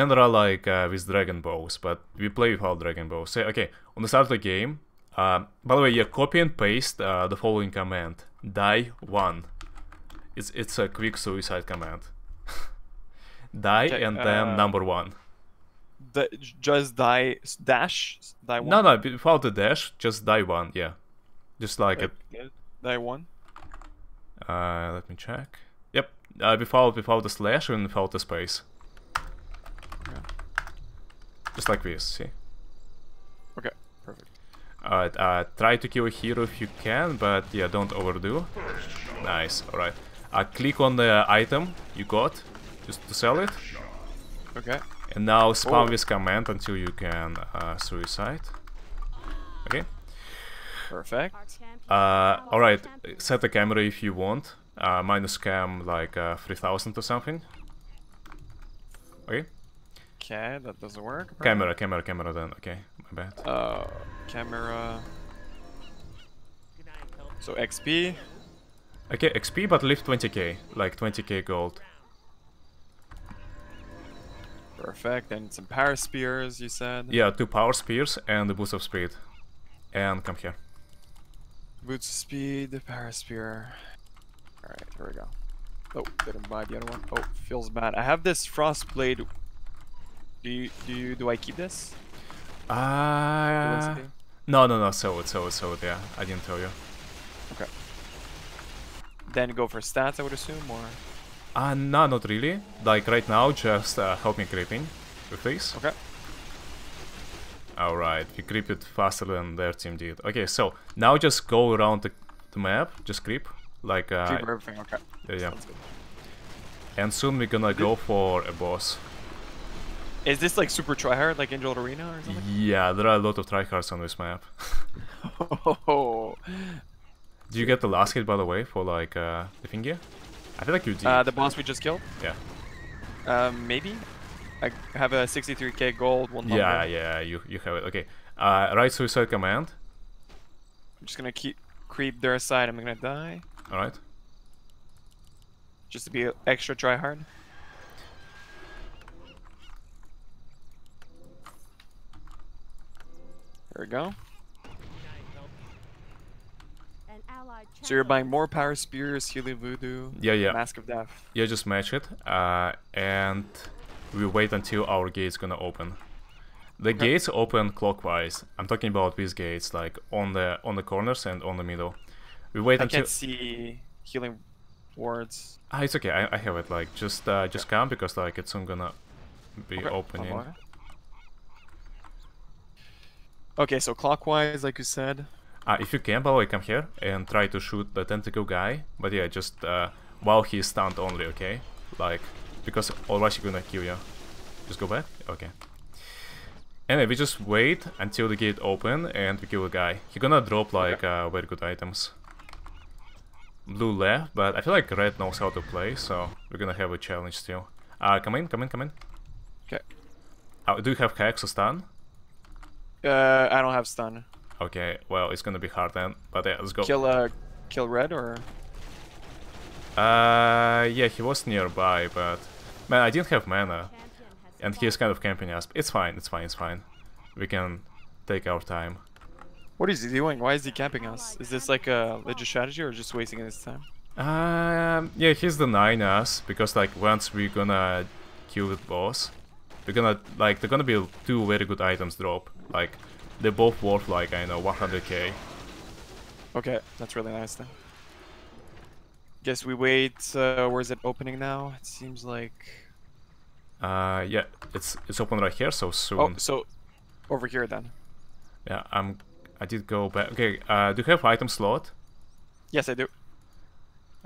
Are like uh, with dragon bows, but we play without dragon bows. So, okay, on the start of the game, uh, by the way, yeah, copy and paste uh, the following command: die one. It's it's a quick suicide command. die Okay, and then uh, number one. The, just die dash die one. No, no, without the dash, just die one. Yeah, just like it. Die one. Uh, let me check. Yep, uh, without without the slash and without the space. Okay. Just like this. See. Okay. Perfect. Alright, uh, try to kill a hero if you can, but yeah, don't overdo. Nice, alright. Uh, click on the item you got, just to sell it. Okay. And now spam Oh. this command until you can uh, suicide. Okay. Perfect. Uh, alright, set the camera if you want. Uh, minus cam like uh, 3000 or something. Okay. Okay, that doesn't work. Camera, camera, camera then. Okay, my bad. Uh, camera. So XP. Okay, XP but lift 20k, like 20k gold. Perfect. And some power spears, you said. Yeah, two power spears and a boost of speed. And come here. Boots of speed, the power spear. Alright, here we go. Oh, didn't buy the other one. Oh, feels bad. I have this frost blade. Do you do you do I keep this? Uh, no, no, no, so it, so it, so it, yeah. I didn't tell you. Okay. Then go for stats, I would assume, or Uh, no, not really. Like right now, just uh, help me creeping with this. okay. Alright, you creep it faster than their team did. Okay, so now just go around the, the map, just creep. Like, uh, Keep everything. Okay. yeah, yeah. And soon we're gonna go for a boss. Is this like super tryhard, like Angel Arena or something? Yeah, there are a lot of tryhards on this map. Oh, Did you get the last hit, by the way, for like uh, the thingy? I feel like you did. uh, the boss we just killed. yeah. Um, maybe. I have a 63k gold. One Yeah, lumber. yeah, you you have it. Okay. Uh, right suicide command. I'm just gonna keep creep their side. I'm gonna die All right. just to be extra tryhard. There we go. So you're buying more power spears, healing voodoo, Yeah, yeah. mask of death. Yeah, just match it. Uh, and we wait until our gate's gonna open. The Okay. gates open clockwise. I'm talking about these gates, like on the on the corners and on the middle. We wait I until. can't see healing wards. Ah, it's okay. I, I have it. Like just uh, just come because like it's soon gonna be Okay, opening. I'll buy it. Okay, so clockwise, like you said. Uh, if you can, by the way, come here and try to shoot the tentacle guy. But yeah, just uh, while he's stunned only, okay? Like, because otherwise he's gonna kill you. Just go back? Okay. Anyway, we just wait until the gate open and we kill the guy. He's gonna drop like uh, very good items. Blue left, but I feel like red knows how to play, so we're gonna have a challenge still. Uh, come in, come in, come in. Okay. Uh, do you have hacks or stun? Uh, I don't have stun. Okay, well, it's gonna be hard then, but yeah, let's go. Kill uh, kill red or Uh, yeah, he was nearby, but man, I didn't have mana, and he's kind of camping us. It's fine, it's fine, it's fine. We can take our time. what is he doing? Why is he camping us? Is this like a legit strategy or just wasting his time? Um, yeah, he's denying us because like once we're gonna kill the boss, we're gonna like they're gonna be two very good items drop. Like they're both worth like I know 100k. Okay, that's really nice then. Guess we wait. Uh, where's it opening now? It seems like. Uh, yeah, it's it's open right here, so soon. Oh, so over here then. Yeah, I'm. I did go back. Okay, uh, do you have item slot? Yes, I do.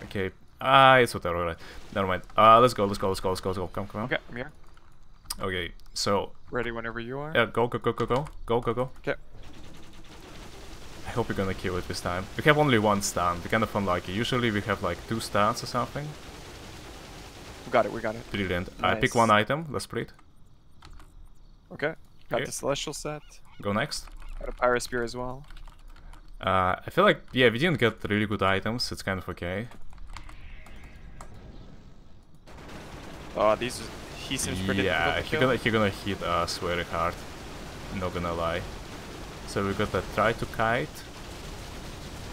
Okay. Ah, it's whatever. Right. Never mind. Uh, let's go. Let's go. Let's go. Let's go. Let's go. Come, come. on. Okay, I'm here. Okay, so... Ready whenever you are? Yeah, go, go, go, go, go. Go, go, go. Okay. I hope you're gonna kill it this time. We have only one stun. We're kind of unlucky. Usually we have like two stuns or something. We got it, we got it. Brilliant. Nice. I pick one item. Let's split. it. Okay. Got the Celestial set. Go next. Got a Pyro Spear as well. Uh, I feel like, yeah, we didn't get really good items. It's kind of okay. Oh, these he seems pretty yeah, difficult to he kill. gonna he gonna hit us very hard. Not gonna lie. So we got to try to kite.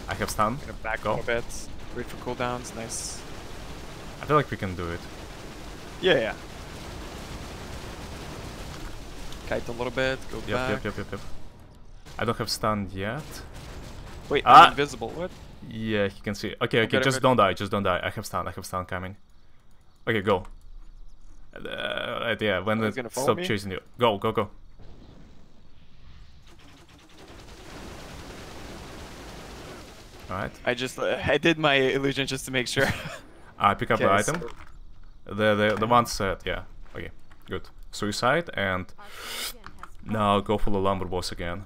I have stun. Gonna back Go. a bit. Wait for cooldowns. Nice. I feel like we can do it. Yeah, yeah. Kite a little bit. Go Yep, back. yep, yep, yep, yep. I don't have stun yet. Wait, Ah! I'm invisible. What? Yeah, he can see. Okay, okay, just don't die, just don't die. I have stun, I have stun coming. Okay, go. Uh, yeah, when gonna stop chasing you. Go, go, go. Alright. I just uh, I did my illusion just to make sure. I pick up the item. The the the one set, yeah. Okay, good. Suicide and now go for the lumber boss again.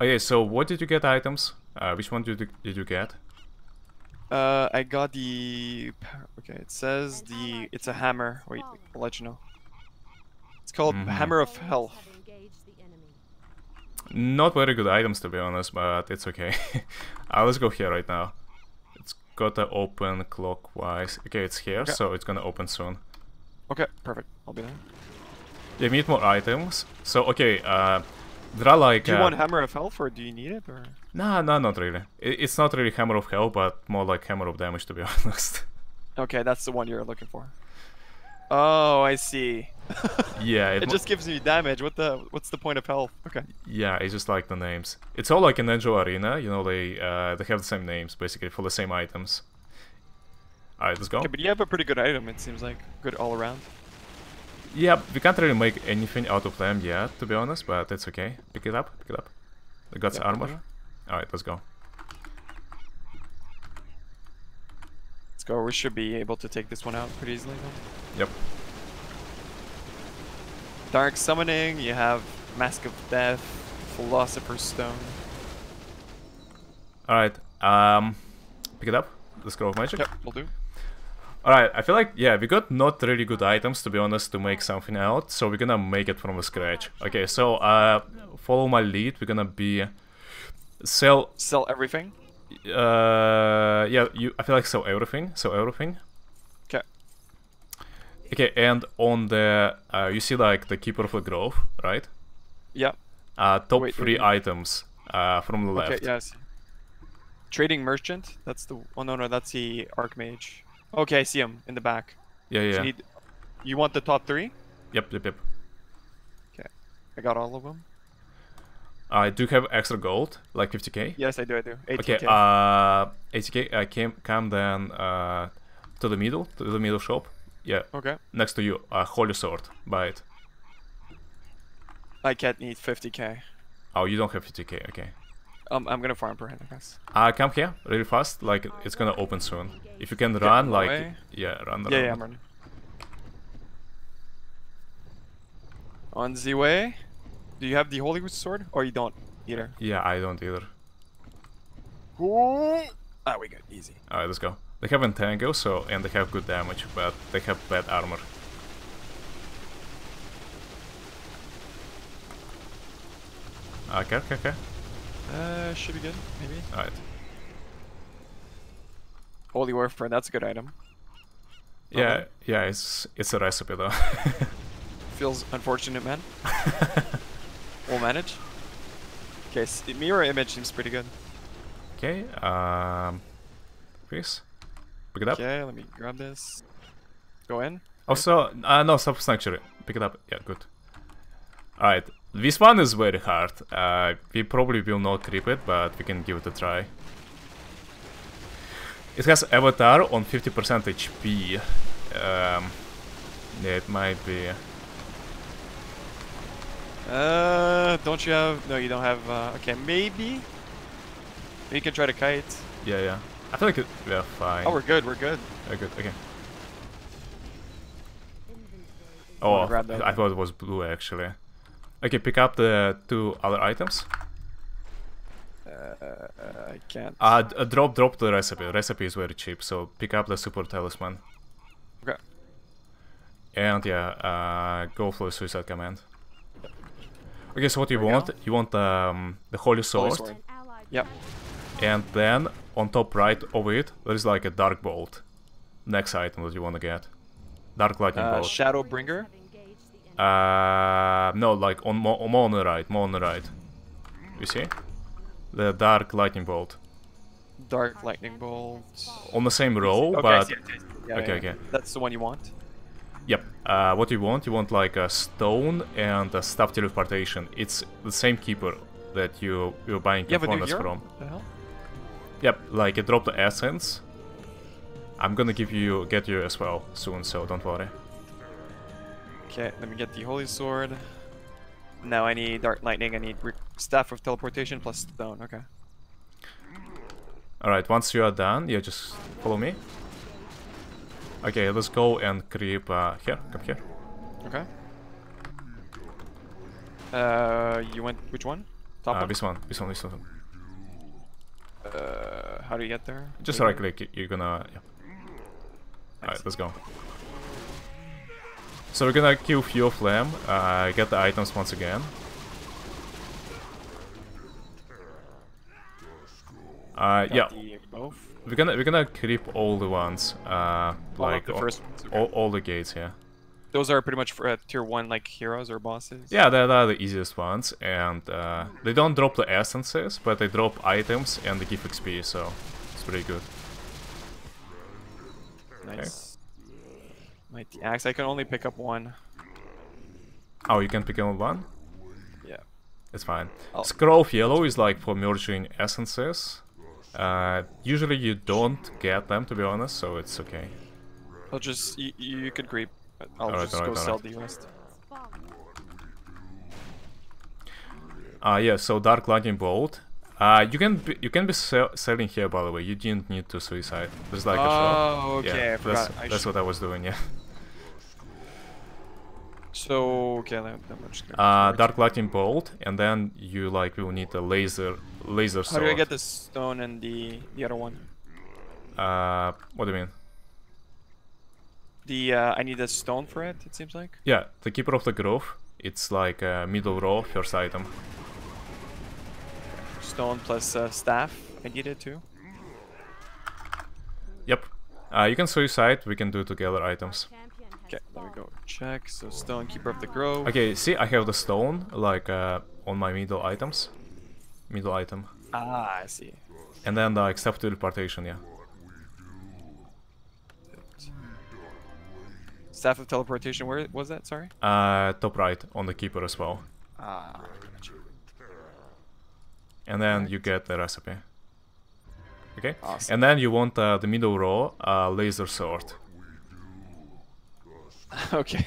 Okay, so what did you get items? Uh, which one did you, did you get? Uh, I got the. Okay, it says the. It's a hammer. Wait, I'll let you know. It's called Mhm. Hammer of Health. Not very good items to be honest, but it's okay. uh, let's go here right now. It's got to open clockwise. Okay, it's here, Okay. so it's gonna open soon. Okay, perfect. I'll be there. Yeah, we need more items. So okay, uh, there are like. Do you uh, want Hammer of Health or do you need it or? Nah, no, not really. It's not really hammer of hell, but more like hammer of damage to be honest. Okay, that's the one you're looking for. Oh, I see. yeah, it, It just gives you damage. What the? What's the point of health? Okay. yeah, it's just like the names. It's all like in Angel Arena, you know, they uh, they have the same names basically for the same items. Alright, let's go. Okay, but you have a pretty good item. It seems like good all around. Yeah, we can't really make anything out of them yet, to be honest, but it's okay. Pick it up, pick it up. The God's Yeah, armor. Alright, let's go. Let's go. We should be able to take this one out pretty easily. Then. Yep. Dark Summoning. You have Mask of Death, Philosopher's Stone. Alright, um, pick it up. The Scroll of Magic. Yep, will do. Alright, I feel like, yeah, we got not really good items, to be honest, to make something out, so we're gonna make it from scratch. Okay, so, uh, follow my lead, we're gonna be... Sell, Sell everything. uh, yeah, you, I feel like sell everything, sell everything. Okay, Okay, and on the, uh, you see like the Keeper of the Grove, right? Yeah. Uh, top Wait, three wait. items, uh, from the left. Okay. Yes. Trading Merchant. That's the. Oh no no, that's the Archmage. Okay, I see him in the back. Yeah, So yeah. You, need, you want the top three? Yep, yep, yep. Okay, I got all of them. I do have extra gold, like 50k. Yes, I do. I do. 18K. Okay, uh, 80k, I came, come then uh, to the middle, to the middle shop. Yeah, okay. next to you, uh, Holy Sword, buy it. I can't need 50k. Oh, you don't have 50k, okay. Um, I'm gonna farm hand, I guess. Uh, come here, really fast, like, it's gonna open soon. If you can Get run, like, way. yeah, run Yeah, around. yeah, I'm running. On the way. Do you have the Holy Sword? Or you don't either? Yeah, I don't either. Ah, we good. Easy. Alright, let's go. They have Entangle, so, and they have good damage, but they have bad armor. Okay, okay, okay. Uh, should be good, maybe. Alright. Holy Warfare, that's a good item. Yeah, Uh-huh. yeah, it's it's a recipe though. Feels unfortunate, man. we'll manage. Okay, mirror image seems pretty good. okay, um, please pick it up. Okay, let me grab this. Go in. Also, uh, no, stop sanctuary. Pick it up. Yeah, good. Alright, this one is very hard. Uh, we probably will not creep it, but we can give it a try. It has avatar on 50% HP. Um, yeah, it might be. Uh, don't you have? No, you don't have. Uh, okay, maybe. You can try to kite. Yeah, yeah. I feel like it, we're fine. Oh, we're good. We're good. We're good. Okay. Oh, grab I thought it was blue actually. Okay, pick up the two other items. Uh, I can't. Uh, d- uh, drop, drop the recipe. Recipe is very cheap, so pick up the super talisman. Okay. And yeah, uh, go for the suicide command. Okay, so what you want? go. You want um, the holy sword, sword. Yep. and then on top right of it there is like a dark bolt. Next item that you want to get. Dark lightning Uh, bolt. Shadowbringer. Uh, no, like on more, more on the right, more on the right. You see? The dark lightning bolt. Dark lightning bolt. On the same row, Okay, but see it, I. Yeah, Okay, yeah. okay. That's the one you want. Yep. Uh, what you want? You want like a stone and a staff teleportation. It's the same keeper that you you're buying You have a new Infernos hero? from. What the hell? Yep, like it dropped the essence. I'm gonna give you get you as well soon, so don't worry. Okay, let me get the holy sword. Now I need dark lightning. I need re- staff of teleportation plus stone. Okay. Alright, once you are done, you just follow me. Okay, let's go and creep uh, here. Come here. Okay. Uh, you went which one? Top Uh, one. this one, this one, this one. Uh, how do you get there? Just right click, you're gonna. Yeah. Alright, let's go. So we're gonna kill few of them, uh, get the items once again. Uh, yeah, both. we're gonna we're gonna creep all the ones, uh, like the all, first ones. okay. all, all the gates here. Those are pretty much for uh, tier one like heroes or bosses. Yeah, they're, they're the easiest ones, and uh, they don't drop the essences, but they drop items and they give XP, so it's pretty good. Nice. Mighty axe. I can only pick up one. Oh, you can pick up one? Yeah. It's fine. Oh. Scroll of Yellow is like for merging essences. Uh, usually you don't get them, to be honest, so it's okay. I'll just you, you could creep. I'll just alright, go sell alright. the rest. Uh, yeah, so Dark Lightning Bolt. Uh, you can be, you can be sell selling here, by the way. You didn't need to suicide. There's like a shop. oh, okay. yeah, I forgot. that's, I that's what I was doing. Yeah. So okay, let, let me Uh. Dark Lightning Bolt, and then you like will need a laser laser How do I get the stone and the the other one? Uh, what do you mean? The uh, I need a stone for it. It seems like. Yeah, the Keeper of the Grove. It's like a middle row, first item. Stone plus uh, staff. I need it too. Yep. Uh, you can suicide. We can do together items. Okay, let me go check. So stone keeper of the grove. Okay, see, I have the stone like uh, on my middle items, middle item, Ah, I see. and then the staff teleportation. Yeah. Staff of teleportation. Where was that? Sorry. Uh, top right on the keeper as well, Ah. and then you get the recipe. Okay. Awesome. And then you want uh, the middle row uh, laser sword. okay.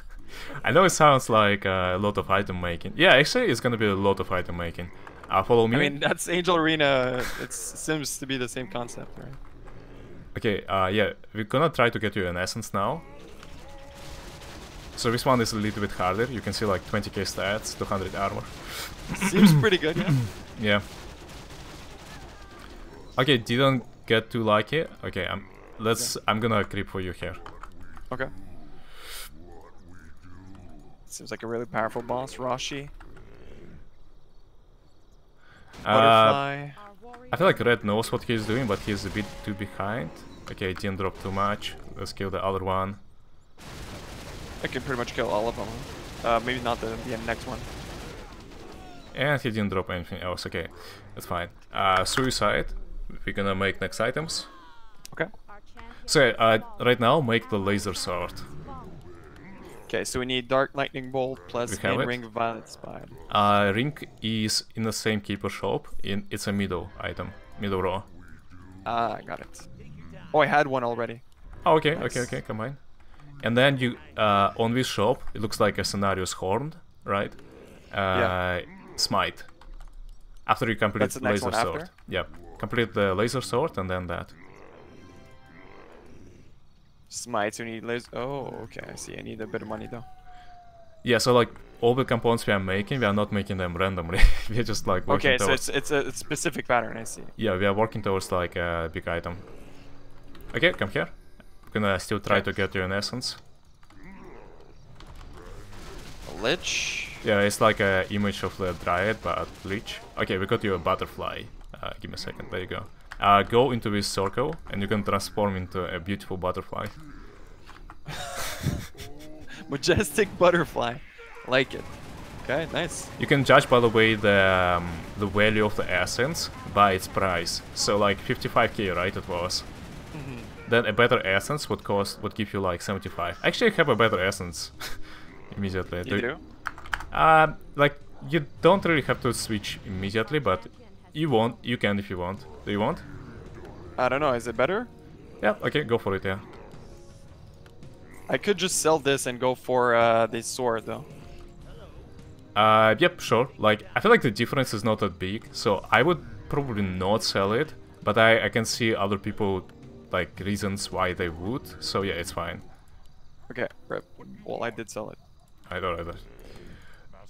I know it sounds like uh, a lot of item making. Yeah, actually, it's gonna be a lot of item making. Uh, follow me. I mean, that's Angel Arena. It seems to be the same concept, right? Okay, uh, yeah, we're gonna try to get you an essence now. So this one is a little bit harder. You can see like 20k stats, 200 armor. Seems pretty good, yeah. Yeah. Okay, didn't get to like it. Okay, I'm. Let's. I'm gonna creep for you here. Okay. Seems like a really powerful boss, Rashi. Uh, I feel like Red knows what he's doing, but he's a bit too behind. Okay, he didn't drop too much. Let's kill the other one. I can pretty much kill all of them. Uh, maybe not the, the next one. And he didn't drop anything else. Okay, that's fine. Uh, suicide. We're gonna make next items. Okay. So uh, right now, make the laser sword. Okay, so we need Dark Lightning Bolt plus Main it. Ring Violet Spine. Uh, ring is in the same keeper shop. In it's a middle item, middle row. Ah, I got it. Oh, I had one already. Oh, okay, Nice. okay, okay, combine. And then you uh, on this shop, it looks like a scenario's horn, right? Uh, Yeah. Smite. After you complete That's the next laser one sword. after? Yeah, complete the laser sword and then that. Smite, so we need laser. Oh, okay, I see. I need a bit of money though. Yeah, so like all the components we are making, we are not making them randomly. we are just like working Okay, so it's it's a specific pattern. I see. Yeah, we are working towards like a big item. Okay, come here. I'm gonna still try Okay. to get you an essence. A lich. Yeah, it's like a image of the dryad, but lich. Okay, we got you a butterfly. Uh, give me a second. There you go. Uh, go into this circle, and you can transform into a beautiful butterfly. Majestic butterfly. Like it. Okay, nice. You can judge, by the way, the um, the value of the essence by its price. So like 55k, right? It was. Then a better essence would cost would give you like 75. Actually, I have a better essence immediately. You do? Uh, like you don't really have to switch immediately, but you want, you can if you want. Do you want? I don't know. Is it better? Yeah. Okay, go for it. Yeah. I could just sell this and go for uh, this sword though. Uh, yep, sure. Like, I feel like the difference is not that big, so I would probably not sell it, but I, I can see other people, like, reasons why they would, so yeah, it's fine. Okay, rip. Well, I did sell it. I don't know.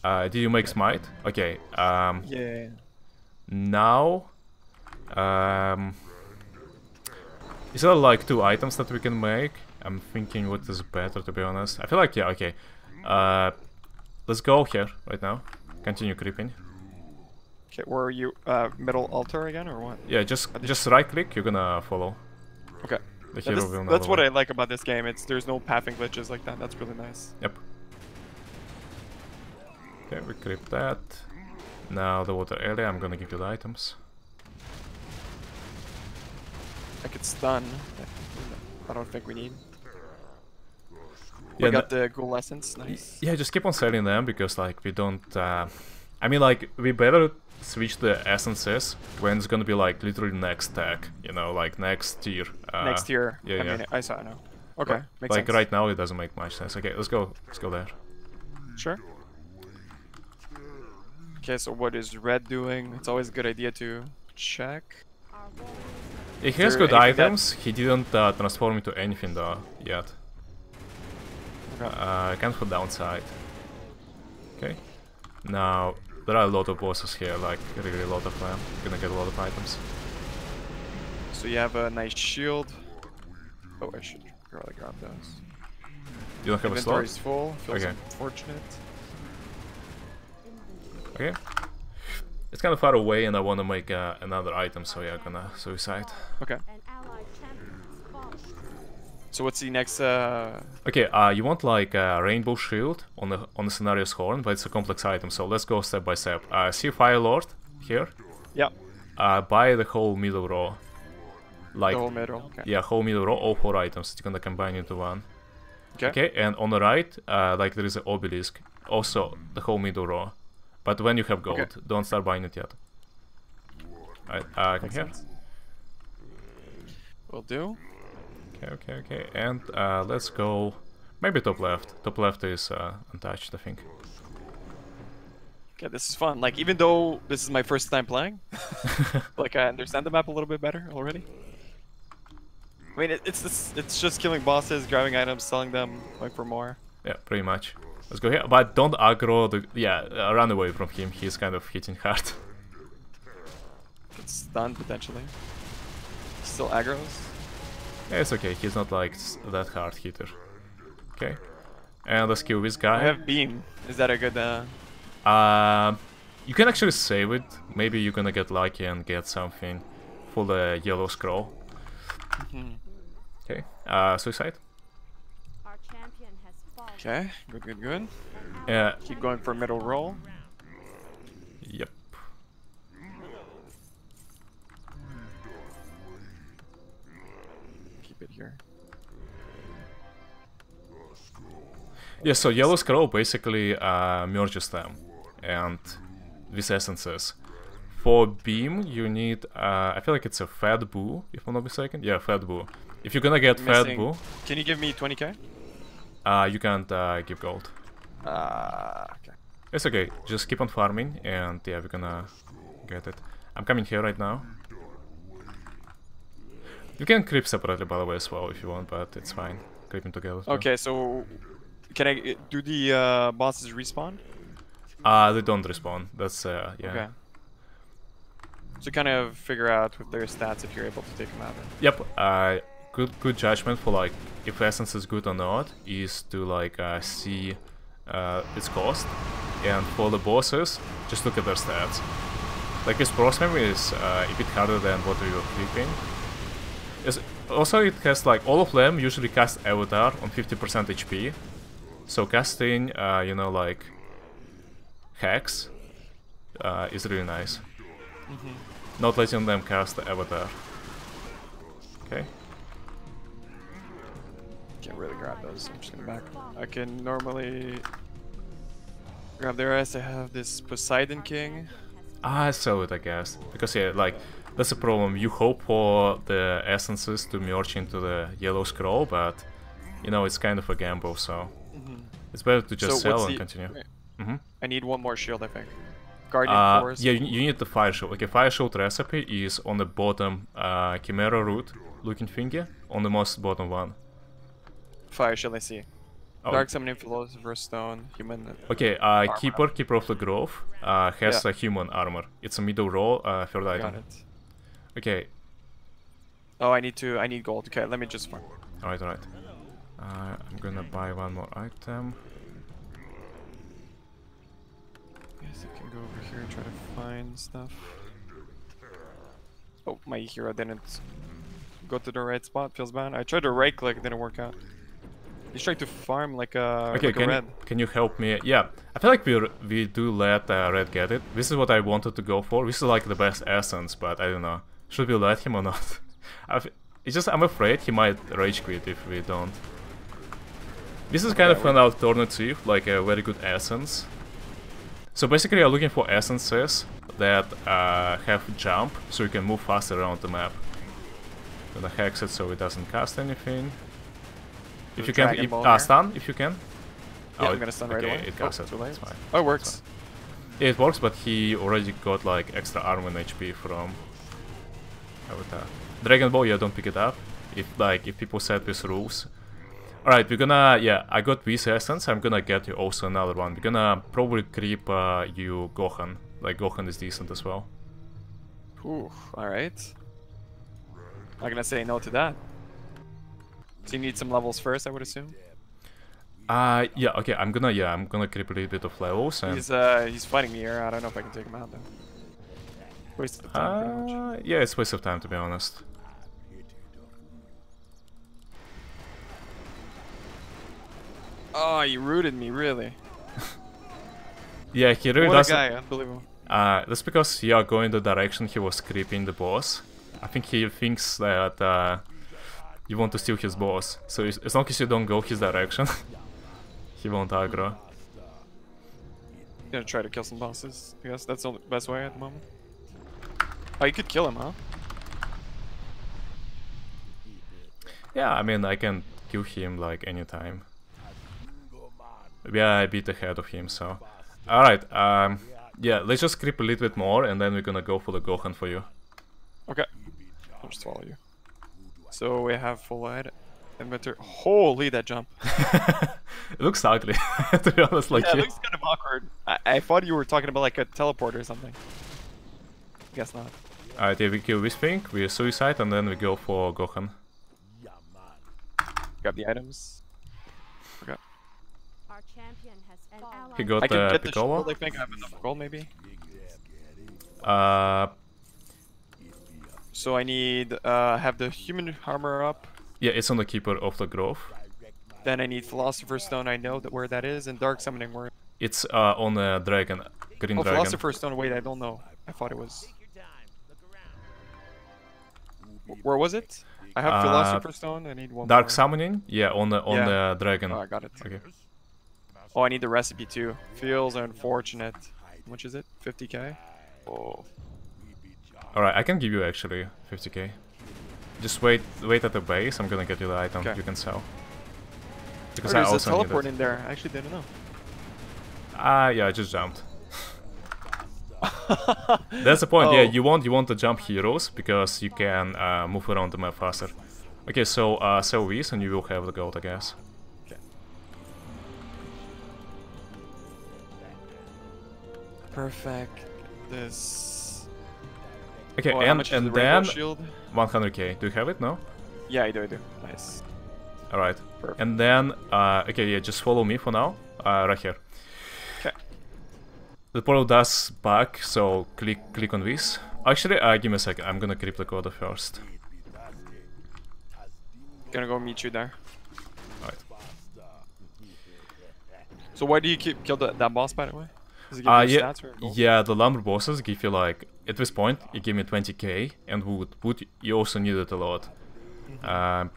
Uh, did you make smite? Okay, um, Yeah. Now, um, is there like two items that we can make? I'm thinking what is better, to be honest. I feel like, yeah, okay. Uh, let's go here right now. Continue creeping. Okay, where are you? Uh, middle altar again, or what? Yeah, just just right click, you're gonna follow. Okay. The Yeah, hero this- will that's what. I like about this game. It's there's no pathing glitches like that. That's really nice. Yep. Okay, we creep that. Now the water area, I'm gonna give you the items. I could stun. I don't think we need. Yeah, we got the ghoul essence. Nice. Yeah, just keep on selling them because like we don't. Uh, I mean, like we better switch the essences when it's gonna be like literally next tag. You know, like next tier. Uh, Next tier. yeah, I yeah. mean, I saw. I know. Okay, Like- makes like sense. right now, it doesn't make much sense. Okay, let's go. Let's go there. Sure. Okay, so what is red doing? It's always a good idea to check. He has good anything that- items. He didn't uh, transform into anything though yet. Okay. Uh, can't put downside. Okay. Now there are a lot of bosses here, like really a lot of them. Gonna get a lot of items. So you have a nice shield. Oh, I should probably grab those. You don't have a slot. Inventory's full. Feels Okay. unfortunate. Okay. It's kind of far away, and I want to make uh, another item, so yeah, gonna suicide. Okay. An allied champion has fallen. So what's the next? Uh, Okay, uh, you want like a rainbow shield on the on the scenario's horn, but it's a complex item, so let's go step by step. Uh, see Fire Lord here. yeah. Uh, buy the whole middle row. Like the whole middle. Okay. yeah, whole middle row, all four items. It's gonna combine into one. Okay. Okay, and on the right, uh, like there is an obelisk. Also, the whole middle row. But when you have gold, Okay. don't start buying it yet. Alright, uh, come Makes here. sense. Will do. Okay, okay, okay. And uh, let's go. Maybe top left. Top left is uh, untouched, I think. Okay, this is fun. Like even though this is my first time playing, like I understand the map a little bit better already. I mean, it, it's this. It's just killing bosses, grabbing items, selling them, like, for more. Yeah, pretty much. Let's go here. But don't aggro the. Yeah, uh, run away from him. He's kind of hitting hard. Get stunned potentially. Still aggro's. yeah, it's okay. He's not like that hard hitter. Okay. And let's kill this guy. I have beam. Is that a good? Uh... Um, you can actually save it. Maybe you're gonna get lucky and get something for the yellow scroll. mhm. Okay. Uh, suicide. Our champion has fallen. Okay. Good. Good. Good. Yeah. Keep going for middle roll. Yep. Keep it here. Yeah. So yellow scroll basically uh, merges them, and these essences. For beam, you need. Uh, I feel like it's a fat Buu, if I'm not mistaken. Yeah, fat Buu. If you're gonna get fat Missing. Buu, Can you give me 20k? Uh, you can't uh, give gold. Ah. okay. It's okay. Just keep on farming, and yeah, we're gonna get it. I'm coming here right now. You can creep separately, by the way, as well, if you want, but it's fine. Creeping together. Okay. So, can I uh, do the uh, bosses respawn? Uh, they don't respawn. That's uh, yeah. Okay. So kind of figure out with their stats if you're able to take them out. Yep. Uh, good good judgment for like if essence is good or not is to like uh, see uh, its cost, and for the bosses, just look at their stats. Like his prosmem is uh, a bit harder than what we were creeping. Yes, also, it has like all of them usually cast Avatar on 50% HP, So casting, uh, you know, like hacks, uh, is really nice. Not letting them cast the avatar. Okay. Can't really grab those. I'm just gonna back. I can normally grab the rest. I have this Poseidon King. I sell it, I guess, because yeah, like that's the problem. You hope for the essences to merge into the yellow scroll, but you know it's kind of a gamble. So it's better to just so sell and the- continue. wait, hmm I need one more shield, I think. Guardian Uh, Force. yeah, you, you need the fire shield. Okay, fire shield recipe is on the bottom uh, chimaera roost looking thingy, on the most bottom one. Fire shall I see. Oh, Dark Summoning Philosopher's Stone, Human. Okay, uh, keeper, keeper of the grove, uh, has Yeah. a human armor. It's a middle roll, uh, third Got item. it. Okay, Oh, I need to. I need gold. Okay, let me just farm. alright, alright. Uh, I'm gonna buy one more item. Guess I can go over here and try to find stuff. Oh, my hero didn't go to the right spot. Feels bad. I tried to right click, didn't work out. He's trying to farm like a, Okay, like a can red. you, can you help me? Yeah, I feel like we we do let uh, Red get it. This is what I wanted to go for. This is like the best essence, but I don't know. Should we let him or not? I've, it's just I'm afraid he might rage quit if we don't. This is kind Okay, of an alternative, like a very good essence. So basically, I'm looking for essences that uh, have jump, so you can move faster around the map. Gonna hex it so it doesn't cast anything. If you can, if, uh, stun, if you can. Yeah, Oh, I'm gonna stun right away. It Oh, too. It's fine. Oh, it works. Yeah, it works, but he already got like extra armor and HP from Avatar. Dragon Ball, yeah, don't pick it up. If like if people set these rules. Alright, we're gonna yeah, I got this essence, I'm gonna get you also another one. We're gonna probably creep uh, you Gohan. Like Gohan is decent as well. Ooh, alright. Not gonna say no to that. So you need some levels first, I would assume. Uh yeah, okay, I'm gonna yeah, I'm gonna creep a little bit of levels and He's uh he's fighting me here. I don't know if I can take him out though. Wasted of time uh, yeah, it's waste of time to be honest. Oh, you rooted me, really. Yeah, he really what a doesn't guy, unbelievable. Uh, that's because you are going the direction he was creeping the boss. I think he thinks that uh, you want to steal his boss. So as long as you don't go his direction, he won't aggro. Gonna try to kill some bosses. I guess that's the best way at the moment. Oh, you could kill him, huh? Yeah, I mean I can kill him like anytime. Yeah, I beat ahead of him, so. Alright, um, yeah, let's just creep a little bit more and then we're gonna go for the Gohan for you. Okay. I'll just follow you. So we have full wide inventory. Holy, that jump. it looks ugly, to be honest, like yeah, it looks kind of awkward. I, I thought you were talking about like a teleport or something. Guess not. Alright, yeah, we kill this thing, we suicide and then we go for Gohan. Grab the items. Okay. Our champion has fallen. He got I can uh, get the Piccolo. shield, I think. I have enough gold, maybe. Uh, So I need uh have the human armor up. yeah, it's on the Keeper of the Grove. Then I need Philosopher's Stone. I know that where that is, and Dark Summoning Word. It's uh, on the dragon, green Oh, dragon. Philosopher's Stone. Wait, I don't know. I thought it was. Where was it? I have Uh, Philosopher's Stone. I need one. Dark more. summoning, yeah, on the on Yeah. the dragon. Oh, I got it. Okay. Oh, I need the recipe too. Feels unfortunate. How much is it? 50k. Oh. All right, I can give you actually 50k. Just wait, wait at the base. I'm gonna get you the item Okay. you can sell. Because I there's a also need teleport in there. I actually didn't know. Ah, yeah, I just jumped. That's the point. Yeah, Oh. you want you want to jump heroes because you can uh, move around the map faster. Okay, so uh, sell these and you will have the gold, I guess. Perfect. This. Okay, Oh, and and the then shield? 100k. Do you have it? No. Yeah, I do. I do. Nice. All right. Perfect. And then, uh, okay, yeah, just follow me for now. Uh, right here. 'Kay. The portal does back, so click click on this. Actually, uh, give me a second. I'm gonna creep the code first. Gonna go meet you there. Alright. So why do you keep kill the, that boss by the way? Does it give Uh, you yeah, stats or yeah, the lumber bosses give you like at this point you give me 20k and wood. Wood you also need it a lot. Um,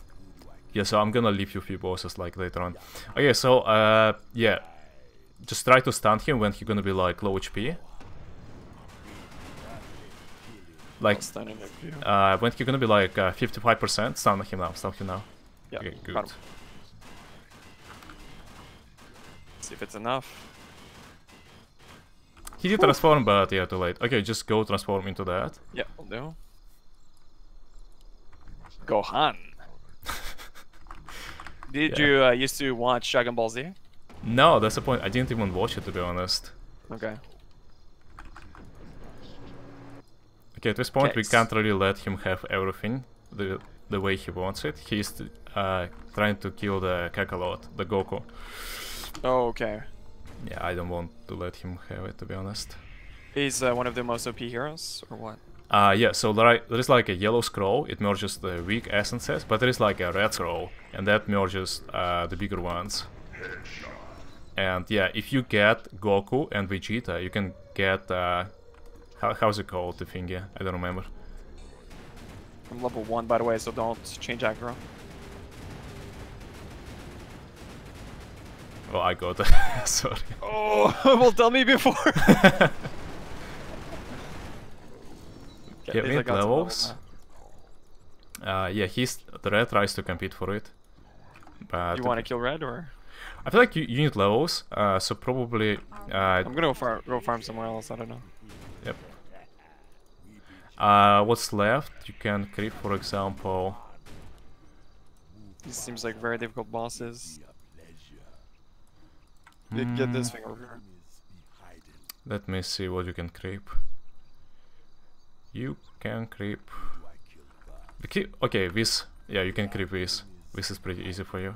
yeah, so I'm gonna leave you a few bosses like later on. Okay, so uh, yeah, just try to stun him when he's gonna be like low HP. Like uh, when he's gonna be like uh, 55%, stun him now. Stun him now. Yeah, okay, good. See if it's enough. He did transform, but yeah, too late. Okay, just go transform into that. Yeah, will do. Gohan. Did Yeah. you uh, used to watch Dragon Ball Z? No, that's the point. I didn't even watch it to be honest. Okay. Okay, at this point we can't really let him have everything the the way he wants it. He's uh, trying to kill the Kakarot, the Goku. Oh, okay. Yeah, I don't want to let him have it to be honest. He's uh, one of the most OP heroes, or what? Uh, yeah, so there, there is like a yellow scroll, it merges the weak essences, but there is like a red scroll, and that merges uh, the bigger ones. And yeah, if you get Goku and Vegeta, you can get, uh, how, how's it called, the thingy? I don't remember. I'm level one, by the way, so don't change aggro. Oh, I got it. Sorry. Oh, well, tell me before. Yeah, at least I mid got some level levels. Uh, yeah, he's the red tries to compete for it. But You want to kill red, or I feel like you, you need levels, uh, so probably uh, I'm gonna go farm, go farm somewhere else. I don't know. Yep. Uh, what's left? You can creep, for example. These seems like very difficult bosses. Get, get this Hmm, thing over here. Let me see what you can creep. You can creep. The key- okay, this. Yeah, you can creep this. This is pretty easy for you.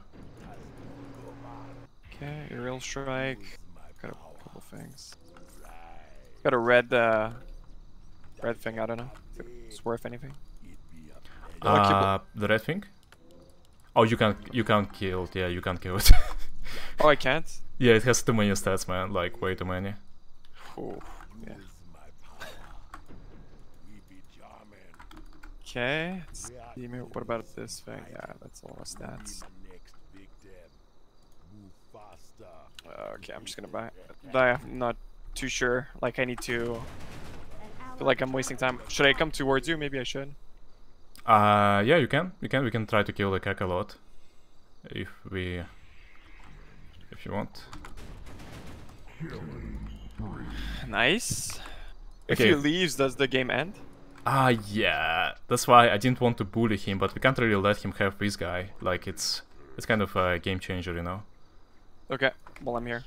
Okay, aerial strike. Got a couple things. Got a red, uh, red thing. I don't know if it's worth anything. Keep- Uh, the red thing. Oh, you can't. You can't kill it. Yeah, you can't kill it. Oh, I can't. Yeah, it has too many stats, man. Like way too many. Ooh, yeah. Okay. let's see, maybe- What about this thing? Yeah, that's a lot of stats. Okay, I'm just gonna buy. I'm not too sure. Like I need to. Feel like I'm wasting time. Should I come towards you? Maybe I should. Uh, yeah, you can. You can. We can try to kill the Kakarot. If we. If you want. Nice. If he leaves, does the game end? Ah, yeah. That's why I didn't want to bully him, but we can't really let him have this guy. Like it's. It's kind of a game changer, you know. Okay. Well, I'm here.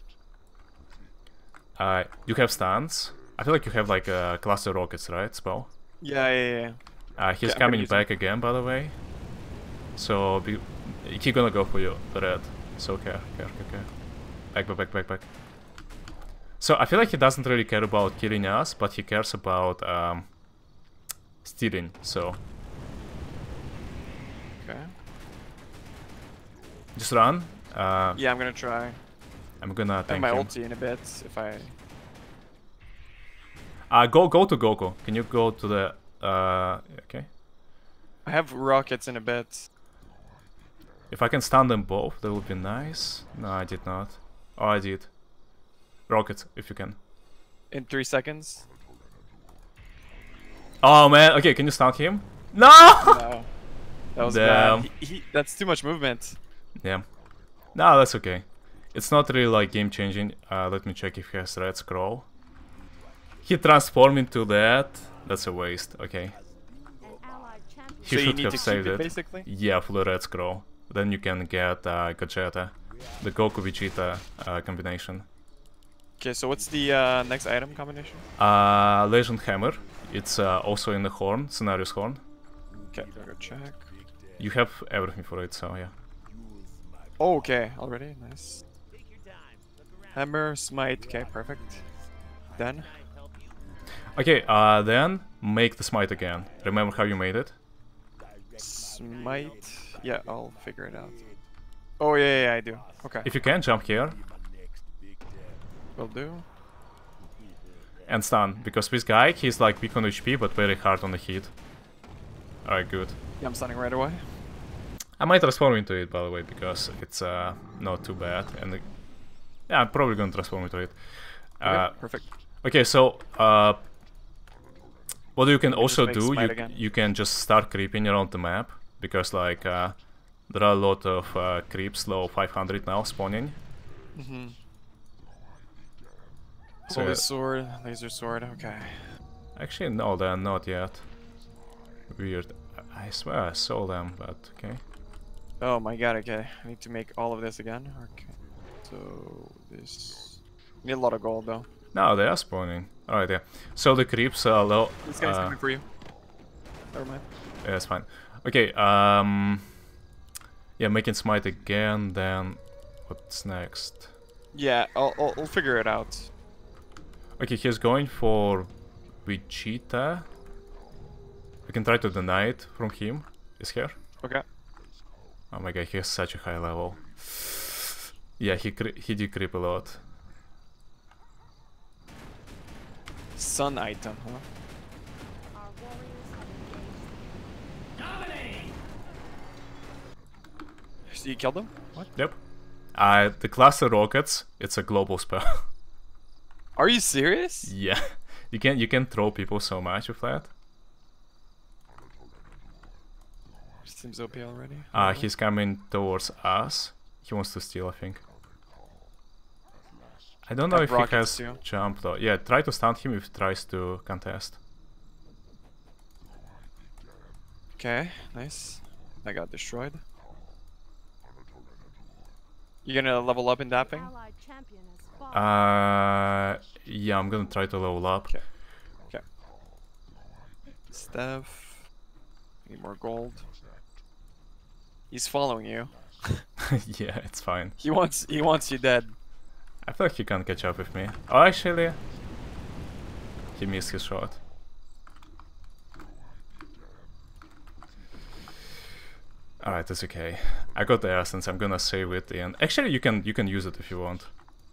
Uh, you have stuns. I feel like you have like a cluster rockets, right? Spell. Yeah, yeah, yeah. Uh, he's Okay, coming back again, by the way. So be, he gonna go for you, the red. So okay, okay, care. Back, back, back, back, back. So I feel like he doesn't really care about killing us, but he cares about um, stealing. So Okay. just run. Uh, Yeah, I'm gonna try. I'm gonna tank my him. ulti in a bit if I. Uh, go, go to Goku. Can you go to the? Uh, okay. I have rockets in a bit. If I can stun them both, that would be nice. No, I did not. Oh, I did. Rockets, if you can. In three seconds. Oh man, okay, can you stun him? No! No. That was Damn. bad. He, he, that's too much movement. yeah. No, that's okay. It's not really like game changing. Uh, let me check if he has red scroll. He transformed into that. That's a waste. Okay. An allied champion He so you should need have saved it, it. basically. Yeah, for the red scroll. Then you can get uh, Gogeta, the Goku Vegeta uh, combination. Okay, so what's the uh, next item combination? Uh, Legend Hammer. It's uh, also in the horn, Scenario's horn. Okay, go check. You have everything for it, so yeah. Oh, okay, already, nice. Hammer, smite, okay, perfect. Then, Okay, uh, then make the smite again. Remember how you made it? smite. Yeah, I'll figure it out. Oh yeah, yeah, I do. Okay. If you can, jump here. Will do. And stun, because this guy, he's like weak on HP, but very hard on the hit. Alright, good. Yeah, I'm stunning right away. I might transform into it, by the way, because it's uh, not too bad. And yeah, I'm probably gonna transform into it. Okay, Uh, perfect. okay, so uh, what you can also do, you, again. you can just start creeping around the map, because like uh, there are a lot of uh, creeps low 500 now spawning. Mm-hmm. So, Holy uh, sword, laser sword. Okay. Actually, no, they're not yet. Weird. I I swear I saw them, but okay. Oh my god. Okay. I need to make all of this again. Okay. So this. Need a lot of gold though. No, they are spawning. Alright, yeah. So the creeps are low. This guy's uh, coming for you. Never mind. Yeah, that's fine. Okay, um... Yeah, making smite again, then... What's next? Yeah, I'll, I'll, I'll figure it out. Okay, he's going for Vegeta. We can try to deny it from him. Is here? Okay. Oh my god, he has such a high level. Yeah, he cre he did creep a lot. Sun item, huh? Our warriors have engaged. So you killed him? What? Yep. Uh, the cluster rockets, it's a global spell. Are you serious? yeah. You can you can throw people so much with that. Seems OP already. Uh, he's coming towards us. He wants to steal, I think. I don't know Got if he has too. jump though. Yeah, try to stun him if he tries to contest. Okay, nice. I got destroyed. You gonna level up in An dapping? allied champion has fallen. Uh, yeah, I'm gonna try to level up. Okay. Okay. Steph. Need more gold. He's following you. yeah, it's fine. He wants he wants you dead. I feel like he can't catch up with me. Oh, actually, he missed his shot. Alright, that's okay. I got the essence. I'm gonna save it, and actually, you can you can use it if you want.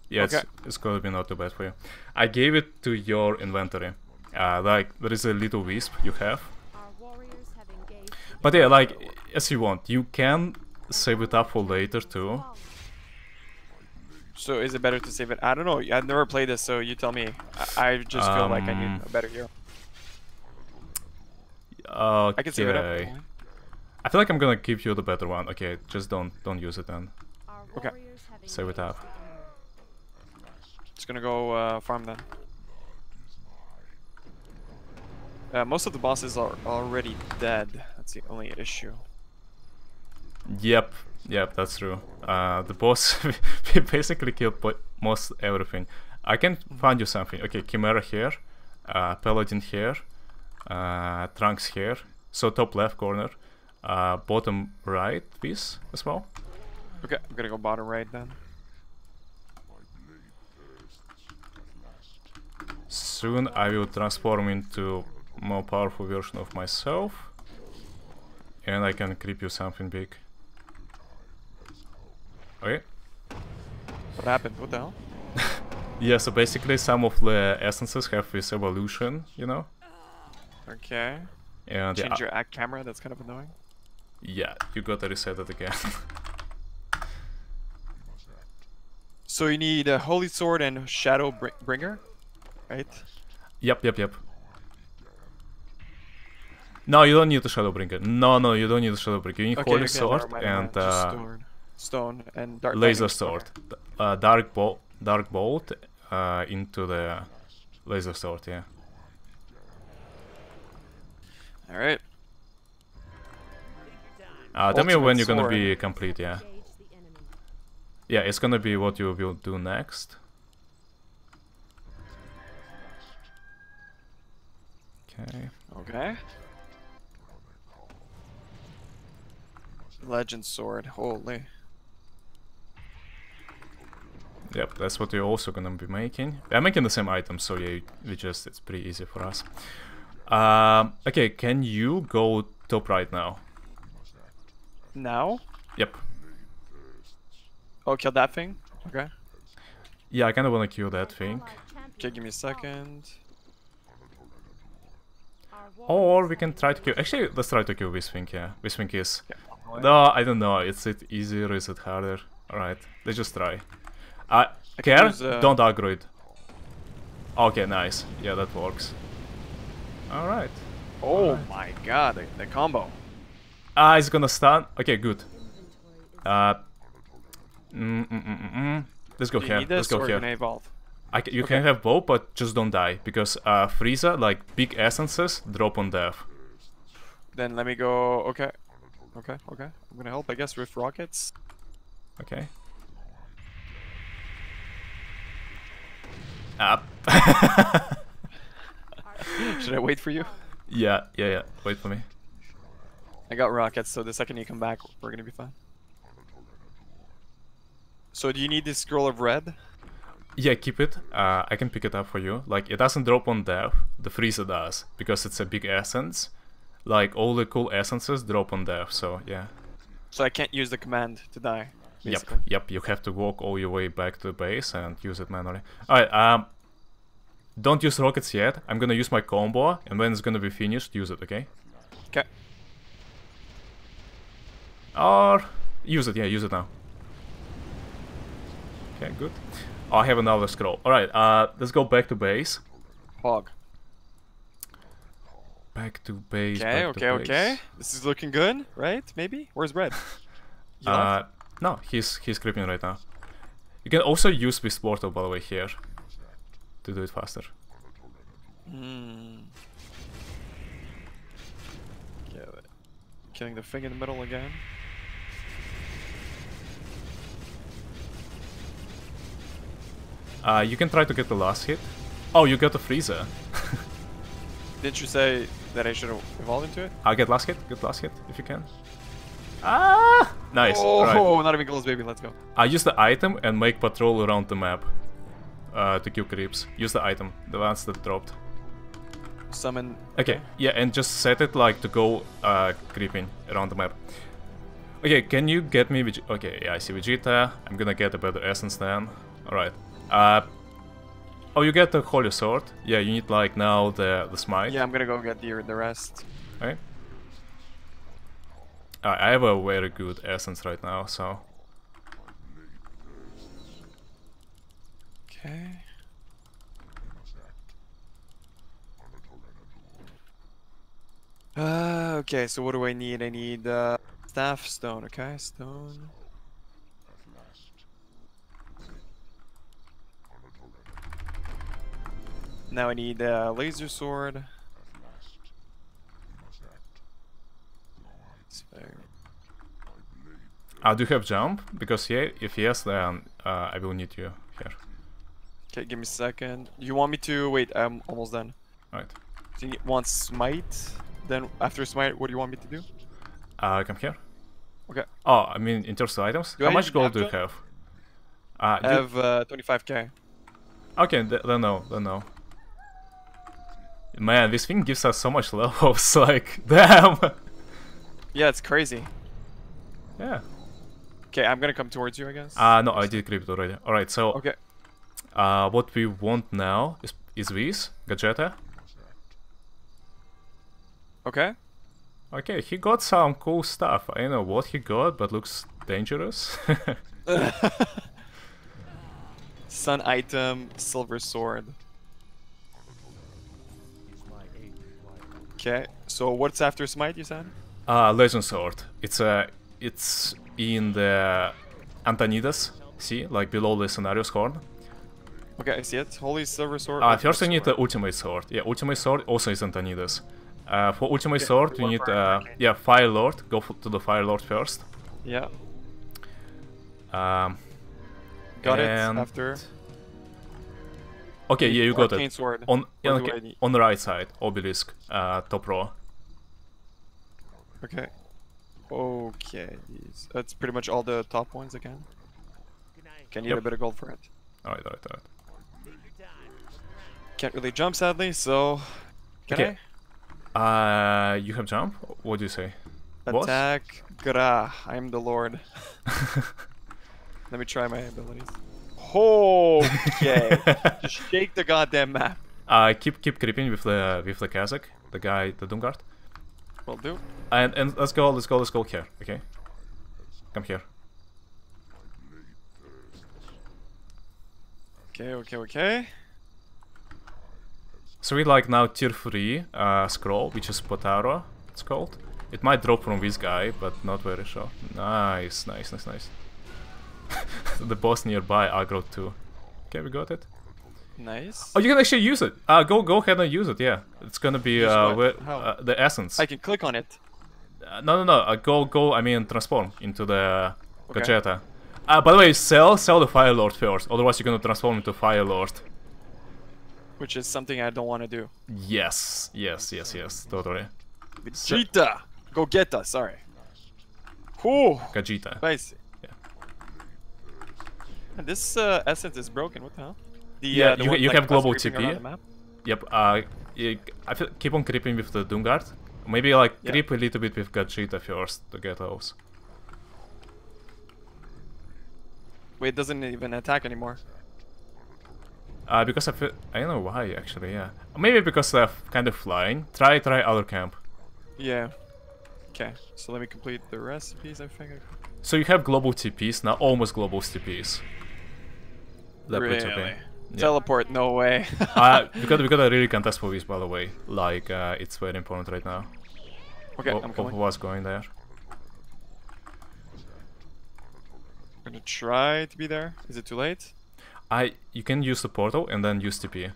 Yeah, it's, Okay. it's gonna be not too bad for you. I gave it to your inventory. Uh, like there is a little wisp you have, Our warriors have engaged. but yeah, like as you want. You can save it up for later too. So is it better to save it? I don't know. I've never played this, so you tell me. I, I just feel like I Um, need a better hero. Okay. I can save it up. Probably. I feel like I'm gonna give you the better one. Okay, just don't don't use it then. Okay. Save it engaged up. the enemy. Just gonna go uh, farm then. Uh, most of the bosses are already dead. That's the only issue. Yep, yep, that's true. Uh, the boss we basically killed po- most everything. I can find you something. Okay, Chimera here, uh, Paladin here, uh, Trunks here. So top left corner, uh, bottom right piece as well. Okay, I'm gonna go bottom right then. Soon I will transform into more powerful version of myself, and I can creep you something big. Okay. What happened? What the hell? Yeah, so basically some of the essences have this evolution, you know? Okay. And Change your act camera. That's kind of annoying. Yeah, you gotta reset it again. So you need a holy sword and shadow br- bringer, right? yep, yep, yep. No, you don't need the Shadowbringer. No, no, you don't need the Shadowbringer. You need Okay, Holy okay, Sword mind, and uh, stone, stone and dark Laser lightning. Sword. Uh, dark Bolt, Dark Bolt uh, into the Laser Sword, yeah. All right. Uh, tell me when you're gonna sword. be complete, yeah. Engage the enemy. Yeah, it's gonna be what you will do next. Okay. Okay. Legend sword. Holy. Yep, that's what we're also gonna be making. I'm making the same item, so yeah, we just it's pretty easy for us. Um, okay, can you go top right now? Now? Yep. Oh, kill that thing. Okay. Yeah, I kind of want to kill that thing. Okay, give me a second. Or we can try to kill. Actually, let's try to kill this thing. Yeah, this thing is. Yeah. No, I don't know. Is it easier? Is it harder? All right, let's just try. Uh, I care? use, uh, Don't aggro it. Okay, nice. Yeah, that works. All right. Oh my god, the, the combo. Ah, it's gonna stun. Okay, good. Uh, mm, mm, mm, mm, mm. Let's go here. Let's go here. can I evolve? You Okay. can have both, but just don't die because uh, Frieza, like big essences, drop on death. Then let me go. Okay. Okay, okay. I'm gonna help, I guess, with rockets. Okay. Up. Should I wait for you? yeah, yeah, yeah. Wait for me. I got rockets, so the second you come back, we're gonna be fine. So do you need this scroll of red? Yeah, keep it. Uh, I can pick it up for you. Like, it doesn't drop on death. The Frieza does because it's a big essence. Like, all the cool essences drop on death. So yeah. So I can't use the command to die. Yep, yep. You have to walk all your way back to the base and use it manually. Alright, um, don't use rockets yet. I'm gonna use my combo, and when it's gonna be finished, use it, okay? Okay. Or use it, yeah, use it now. Okay, good. Oh, I have another scroll. Alright, uh, let's go back to base. Hog. Back to base. Okay, okay, okay. This is looking good, right? Maybe? Where's red? Uh, no, he's he's creeping right now. You can also use this portal, by the way, here to do it faster. But- killing the thing in the middle again. Uh, you can try to get the last hit. Oh, you got the Frieza. Didn't you say that I should evolve into it? I'll get last hit. Get last hit if you can. Ah, nice. Oh, Alright. not even close, baby. Let's go. I use the item and make patrol around the map uh, to kill creeps. Use the item, the ones that dropped. Summon. Okay, yeah, and just set it like to go uh, creeping around the map. Okay, can you get me Veg- Okay, yeah, I see Vegeta. I'm gonna get a better essence then. Alright. Uh, oh, you get the Holy Sword. Yeah, you need like now the, the Smite. Yeah, I'm gonna go get the the rest. Okay. Alright, I have a very good essence right now, so... Okay. Uh, okay, so what do I need? I need uh, staff stone, okay? Stone. Now I need a laser sword. Spare. Uh, do you have jump? Because yeah, if yes, then uh, I will need you here. Okay, give me a second. You want me to wait? I'm almost done. Right. So you want smite? Then after smite, what do you want me to do? Uh, come here. Okay. Oh, I mean, in terms of items, Do how I much gold do you have? Uh, I have uh, 25k. Okay, then no, then no. Man, this thing gives us so much levels, like, damn! Yeah, it's crazy. yeah. Okay, I'm gonna come towards you, I guess. Uh, no, I did creep already. Alright, so, okay. uh, what we want now is, is this, Gogeta. Okay. Okay, he got some cool stuff. I don't know what he got, but looks dangerous. Sun item, silver sword. Okay, so what's after smite, you said? uh, Legend Sword. It's uh, it's in the Antonidas, see, like below the Scenario's horn. Okay, I see it. Holy silver sword. Uh, first you need the. Ultimate Sword. Yeah, Ultimate Sword also is Antonidas. Uh, for Ultimate Okay, Sword, you need, uh, yeah, Fire Lord. Go to the Fire Lord first. Yeah, Um, got and- it. After. Okay, yeah, you got Arcane it. sword. On, yeah, okay, on the right side, Obelisk, uh, top row. Okay. Okay. That's pretty much all the top ones again. Can you Yep. a bit of gold for it. Alright, alright, alright. Can't really jump sadly, so. Can Okay. Uh, you have jump? What do you say? I? Boss? Attack. Gra. I am the lord. Let me try my abilities. Okay. Just shake the goddamn map. Uh, keep keep creeping with the with the Kazzak, the guy, the Doomguard. Will do. And and let's go, let's go, let's go here. Okay. Come here. Okay, okay, okay. So we like now tier 3 uh, scroll, which is Potara, it's called. It might drop from this guy, but not very sure. Nice, nice, nice, nice. the boss nearby aggro too. Okay, we got it. Nice. Oh, you can actually use it. Uh, go go ahead and use it. Yeah, it's gonna be uh, where, uh, the essence. I can click on it. Uh, no, no, no. Uh, go go. I mean, transform into the Okay. Gogeta. Uh, by the way, sell sell the Fire Lord first. Otherwise, you're gonna transform into Fire Lord. Which is something I don't want to do. Yes, yes, yes, yes. Totally. Vegeta! Go get us, sorry. Whew, Gogeta. spicy. This uh, essence is broken, what the hell? The, Yeah, uh, the you- one, you like, have global TP. Yep. Uh, you, I feel, keep on creeping with the Doomguard. Maybe like Yeah. creep a little bit with Gogeta first to get those. Wait, it doesn't even attack anymore. Uh, because I feel I don't know why actually. Yeah. Maybe because they're kind of flying. Try try other camp. Yeah. Okay, so let me complete the recipes, I think. So you have global TPs now, almost global TPs. Pretty Really? okay. Yeah. Teleport, no way. uh, we got we got a really contest for this by the way. Like uh, it's very important right now. okay, Wh- I'm coming. What's going there? I'm gonna try to be there. Is it too late? I you can use the portal and then use TP.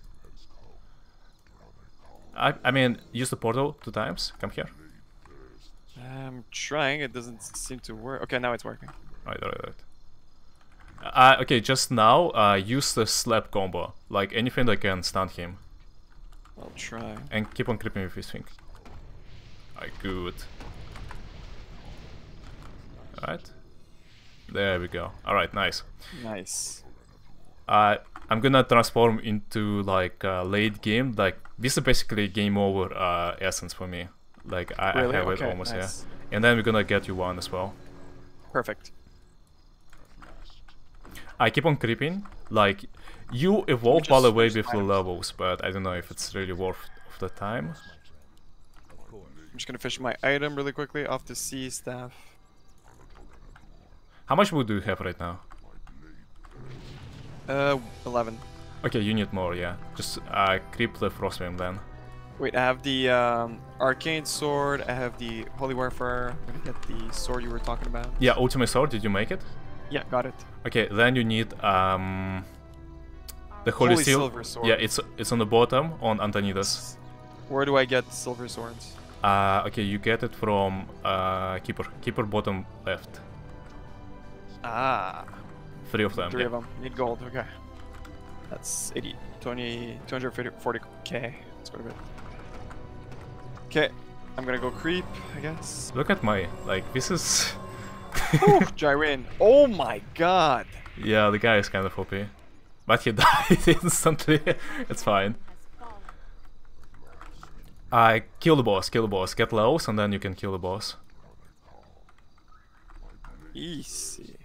I I mean use the portal two times. Come here. I'm trying, it doesn't seem to work. Okay, now it's working. Right, right, right. Uh, okay, just now uh, use the slap combo. Like anything that can stun him, I'll try. and keep on creeping with his thing. Alright, good. Alright. There we go. Alright, nice. Nice. Uh, I'm gonna transform into like uh, late game. Like this is basically game over uh, essence for me. Like I, Really? I have Okay, it almost nice. yeah. And then we're gonna get you one as well. Perfect. I keep on creeping. Like you evolve by the way with the levels, but I don't know if it's really worth of the time. I'm just gonna fish my item really quickly off the sea staff. How much wood do you have right now? Uh, 11. Okay, you need more, yeah. Just uh, creep the frostwing then. Wait, I have the um, arcane sword. I have the holy warfare. I'm gonna get the sword you were talking about. Yeah, ultimate sword. Did you make it? Yeah, got it. Okay, then you need um the holy, Holy seal. silver sword. Yeah, it's it's on the bottom on Antonidas. Where do I get silver swords? Uh, okay, you get it from uh, keeper. Keeper bottom left. Ah, Three of them. three yeah. of them. Need gold. Okay. That's 80, 20, 240k. That's quite a bit. Okay, I'm gonna go creep, I guess. Look at my like this is. Ooh, Jiren. Oh my god. yeah, the guy is kind of OP, but he died instantly. it's fine. I. Uh, kill the boss. Kill the boss. Get lows, and then you can kill the boss. Easy.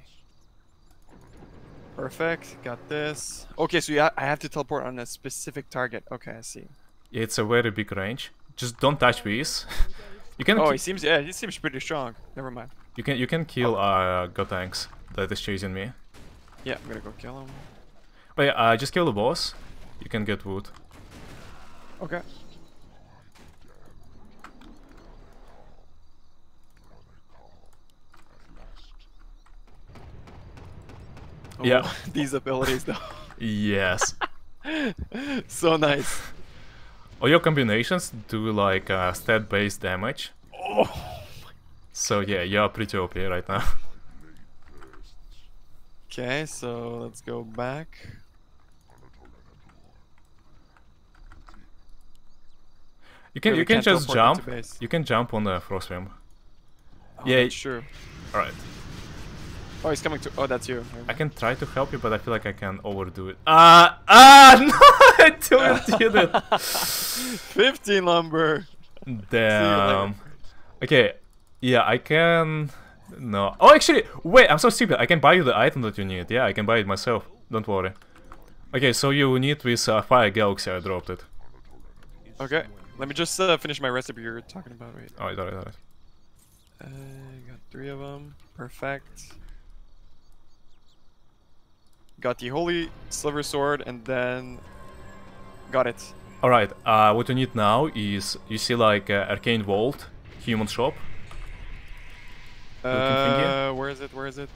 Perfect. Got this. Okay, so yeah, I have to teleport on a specific target. Okay, I see. It's a very big range. Just don't touch these. you can Oh, he seems yeah, he seems pretty strong. Never mind. You can you can kill uh Gotenks that is chasing me. Yeah, I'm gonna go kill him. But yeah, uh, just kill the boss. You can get wood. Okay. Yeah. Oh, these abilities though. Yes. so nice. All your combinations do like uh, stat-based damage. Oh. So yeah, you're pretty OP right now. Okay, so let's go back. You can Wait, you can just jump. You can jump on the frostwing. Oh, Yeah, sure. All right. Oh, he's coming to. Oh, that's you. I can try to help you, but I feel like I can overdo it. Ah, ah, no! I totally did it. 15 lumber. Damn. Okay, yeah, I can. No. Oh, actually, wait. I'm so stupid. I can buy you the item that you need. Yeah, I can buy it myself. don't worry. Okay, so you need this uh, Fire Galaxy, I dropped it. Okay. Let me just uh, finish my recipe you're talking about. Wait. Alright, alright, alright. Uh, got three of them. Perfect. Got the Holy Silver Sword and then got it. Alright, uh, what you need now is, you see like uh, Arcane Vault, Human Shop. Uh, where is it? Where is it?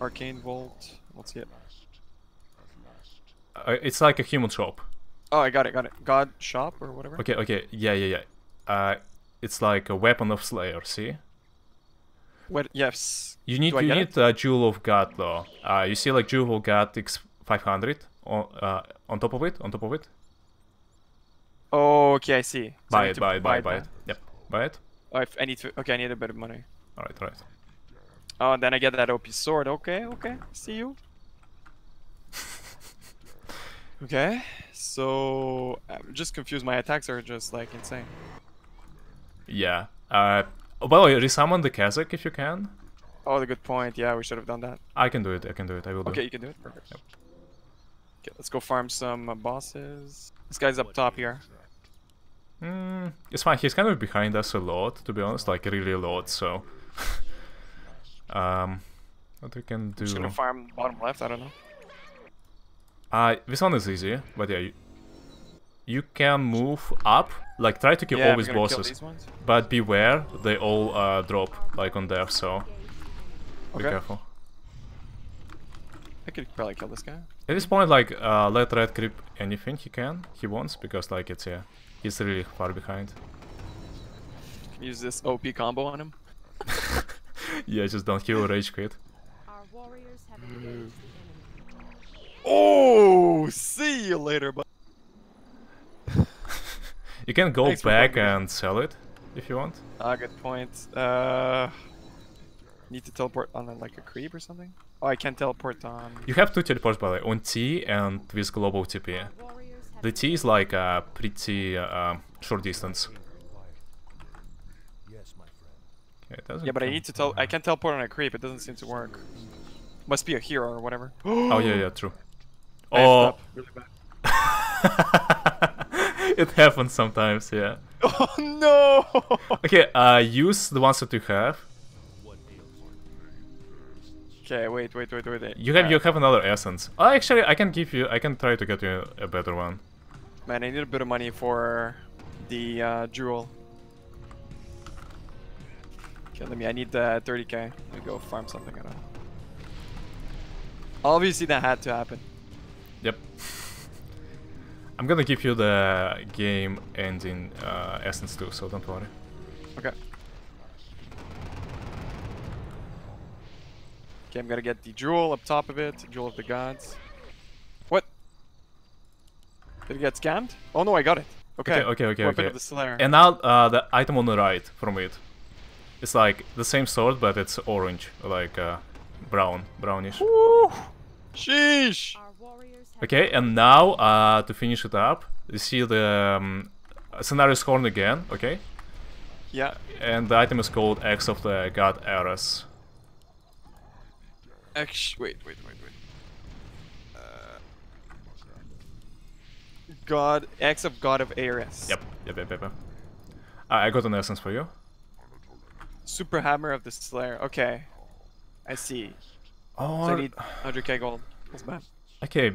Arcane Vault. Let's see it. Uh, it's like a human shop. Oh, I got it. Got it. God shop or whatever. Okay, okay, yeah, yeah, yeah. Uh, it's like a weapon of Slayer, see? What? Yes. You need you need uh, Jewel of God though. Uh, you see like Jewel of God X500 on uh, on top of it, on top of it. Oh, okay. I see. So I buy need it, to buy it, buy it, buy it. Yep, buy it. Oh, if I need to. Okay, I need a bit of money. All right, all right. Oh, and then I get that OP sword. Okay, okay. See you. okay. So I'm just confused. My attacks are just like insane. Yeah. Uh, well, resummon the Kazzak if you can. Oh, the good point. Yeah, we should have done that. I can do it. I can do it. I will do. Okay, you can do it. Perfect. Okay, let's go farm some uh, bosses. This guy's up top here. Mm, it's fine. He's kind of behind us a lot, to be honest. Like really a lot. So. um, what we can do? Just gonna farm bottom left. I don't know. Uh, this one is easy, but yeah, you, you can move up. Like try to kill yeah, all these gonna kill bosses, these but beware they all uh, drop like on there. So be Okay. careful. I could probably kill this guy. At this point, like uh, let red creep anything he can, he wants, because like it's yeah, he's really far behind. Use this OP combo on him. yeah, just don't kill rage quit. Our warriors have engaged the enemy. Oh, see you later, but You can go Thanks back and sell it if you want. ah, good point. Uh, need to teleport on like a creep or something. Oh, I can teleport on. You have two teleports by the way, on T and with global TP. Our warriors have The T is like a pretty uh, short distance. Okay, it doesn't Yeah, but I need to tell. I can teleport on a creep. It doesn't seem to work. Must be a hero or whatever. Oh yeah, yeah, true. I Oh, really it happens sometimes, yeah. Oh no! Okay, uh, use the ones that you have. okay, wait, wait, wait, wait. wait. You have Uh, you have another essence. Oh, actually, I can give you. I can try to get you a better one. Man, I need a bit of money for the uh, jewel. Let me. I need the 30k. Let me go farm something. I know. Obviously, that had to happen. Yep. I'm gonna give you the game ending uh, essence too, so don't worry. Okay. Okay, I'm gonna get the jewel up top of it. Jewel of the gods. What? Did it get scammed? Oh no, I got it. Okay. Okay, okay, okay, Weapon okay. of the Slayer. And now uh, the item on the right from it. It's like the same sword, but it's orange, like uh, brown, brownish. Woo! Sheesh! Our warriors have Okay, and now uh, to finish it up, you see the um, scenario's horn again. Okay, Yeah. and the item is called Axe of the God Eros. Ex- wait, wait, wait, wait. Uh, God, X of God of Ares. Yep, yep, yep, yep. yep. Uh, I got an essence for you. Super Hammer of the Slayer. Okay. I see. Oh, So I need 100k gold. That's bad. okay.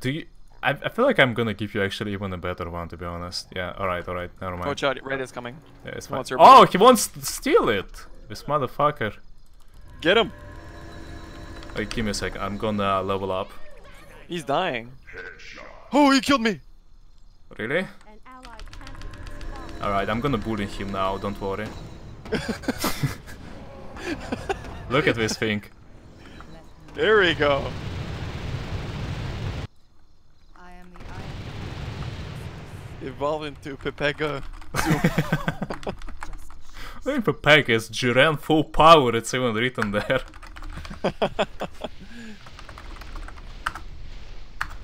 Do you? I, I feel like I'm gonna give you actually even a better one, to be honest. Yeah. All right, all right. Never mind. Watch out, Red is coming. Yeah, it's He fine. Oh, he wants to steal it. This motherfucker. Get him! Wait, give me a sec. I'm gonna level up. He's dying. Oh, he killed me! Really? an allied champion has fallen. Alright, I'm gonna bully him now, don't worry. Look at this thing. There we go. I am the Iron Evolve into Pepega. Look for is Jiren full power, it's even written there.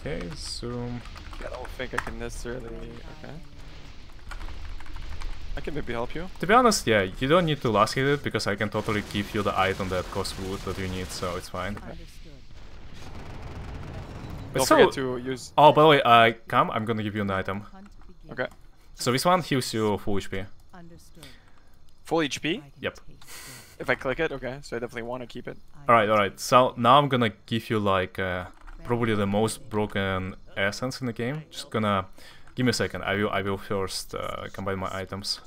Okay, zoom. I don't think I can necessarily. Okay. I can maybe help you. To be honest, yeah, you don't need to last hit it because I can totally give you the item that costs wood that you need, so it's fine. Understood. But Don't so- forget to use. Oh, by the way, uh, come, I'm gonna give you an item. Okay. So this one heals you full HP. Full HP. Yep. If I click it, okay. So I definitely want to keep it. Alright, alright, So now I'm gonna give you like uh, probably the most broken essence in the game. Just gonna give me a second. I will I will first uh, combine my items.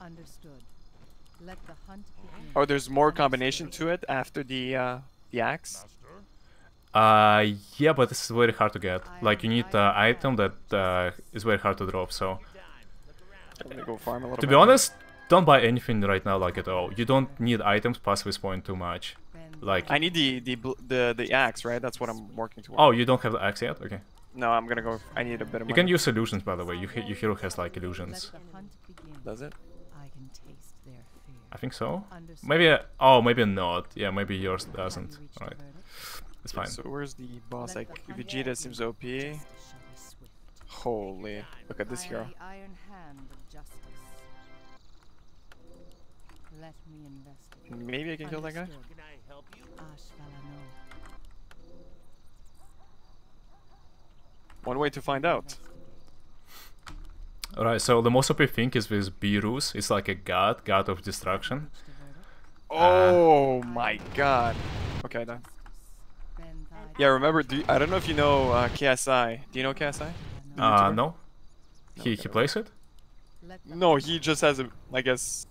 Understood. Let the hunt begin. Oh, there's more combination to it after the uh, the axe. Uh, yeah, but this is very hard to get. Like you need an item that uh, is very hard to drop. So I'm gonna go farm a little to bit. be honest, don't buy anything right now like at all. You don't need items past this point too much. Like I need the the the the axe, right? That's what I'm working towards. oh, you don't have the axe yet. Okay. No, I'm gonna go. I need a bit of You money. can use illusions by the way. You your hero has like illusions. the hunt begin. Does it? I can taste their fear. I think so. Maybe uh, oh maybe not. Yeah, maybe yours doesn't. you reached a Right. verdict? It's Okay, fine. So where's the boss? Like Vegeta seems OP. Justice shall be swift. Holy, look at this I hero. iron hand of justice. Let me investigate. Maybe I can kill that guy. Understood. Ashvalano. One way to find out. Alright, so the most OP thing is with Beerus. It's like a god, god of destruction. Reached a verdict? Oh my god. Okay then. Yeah, remember? Do you- I don't know if you know uh, KSI. Do you know KSI? Uh, no. He he okay. plays it. No, he just has a, I guess,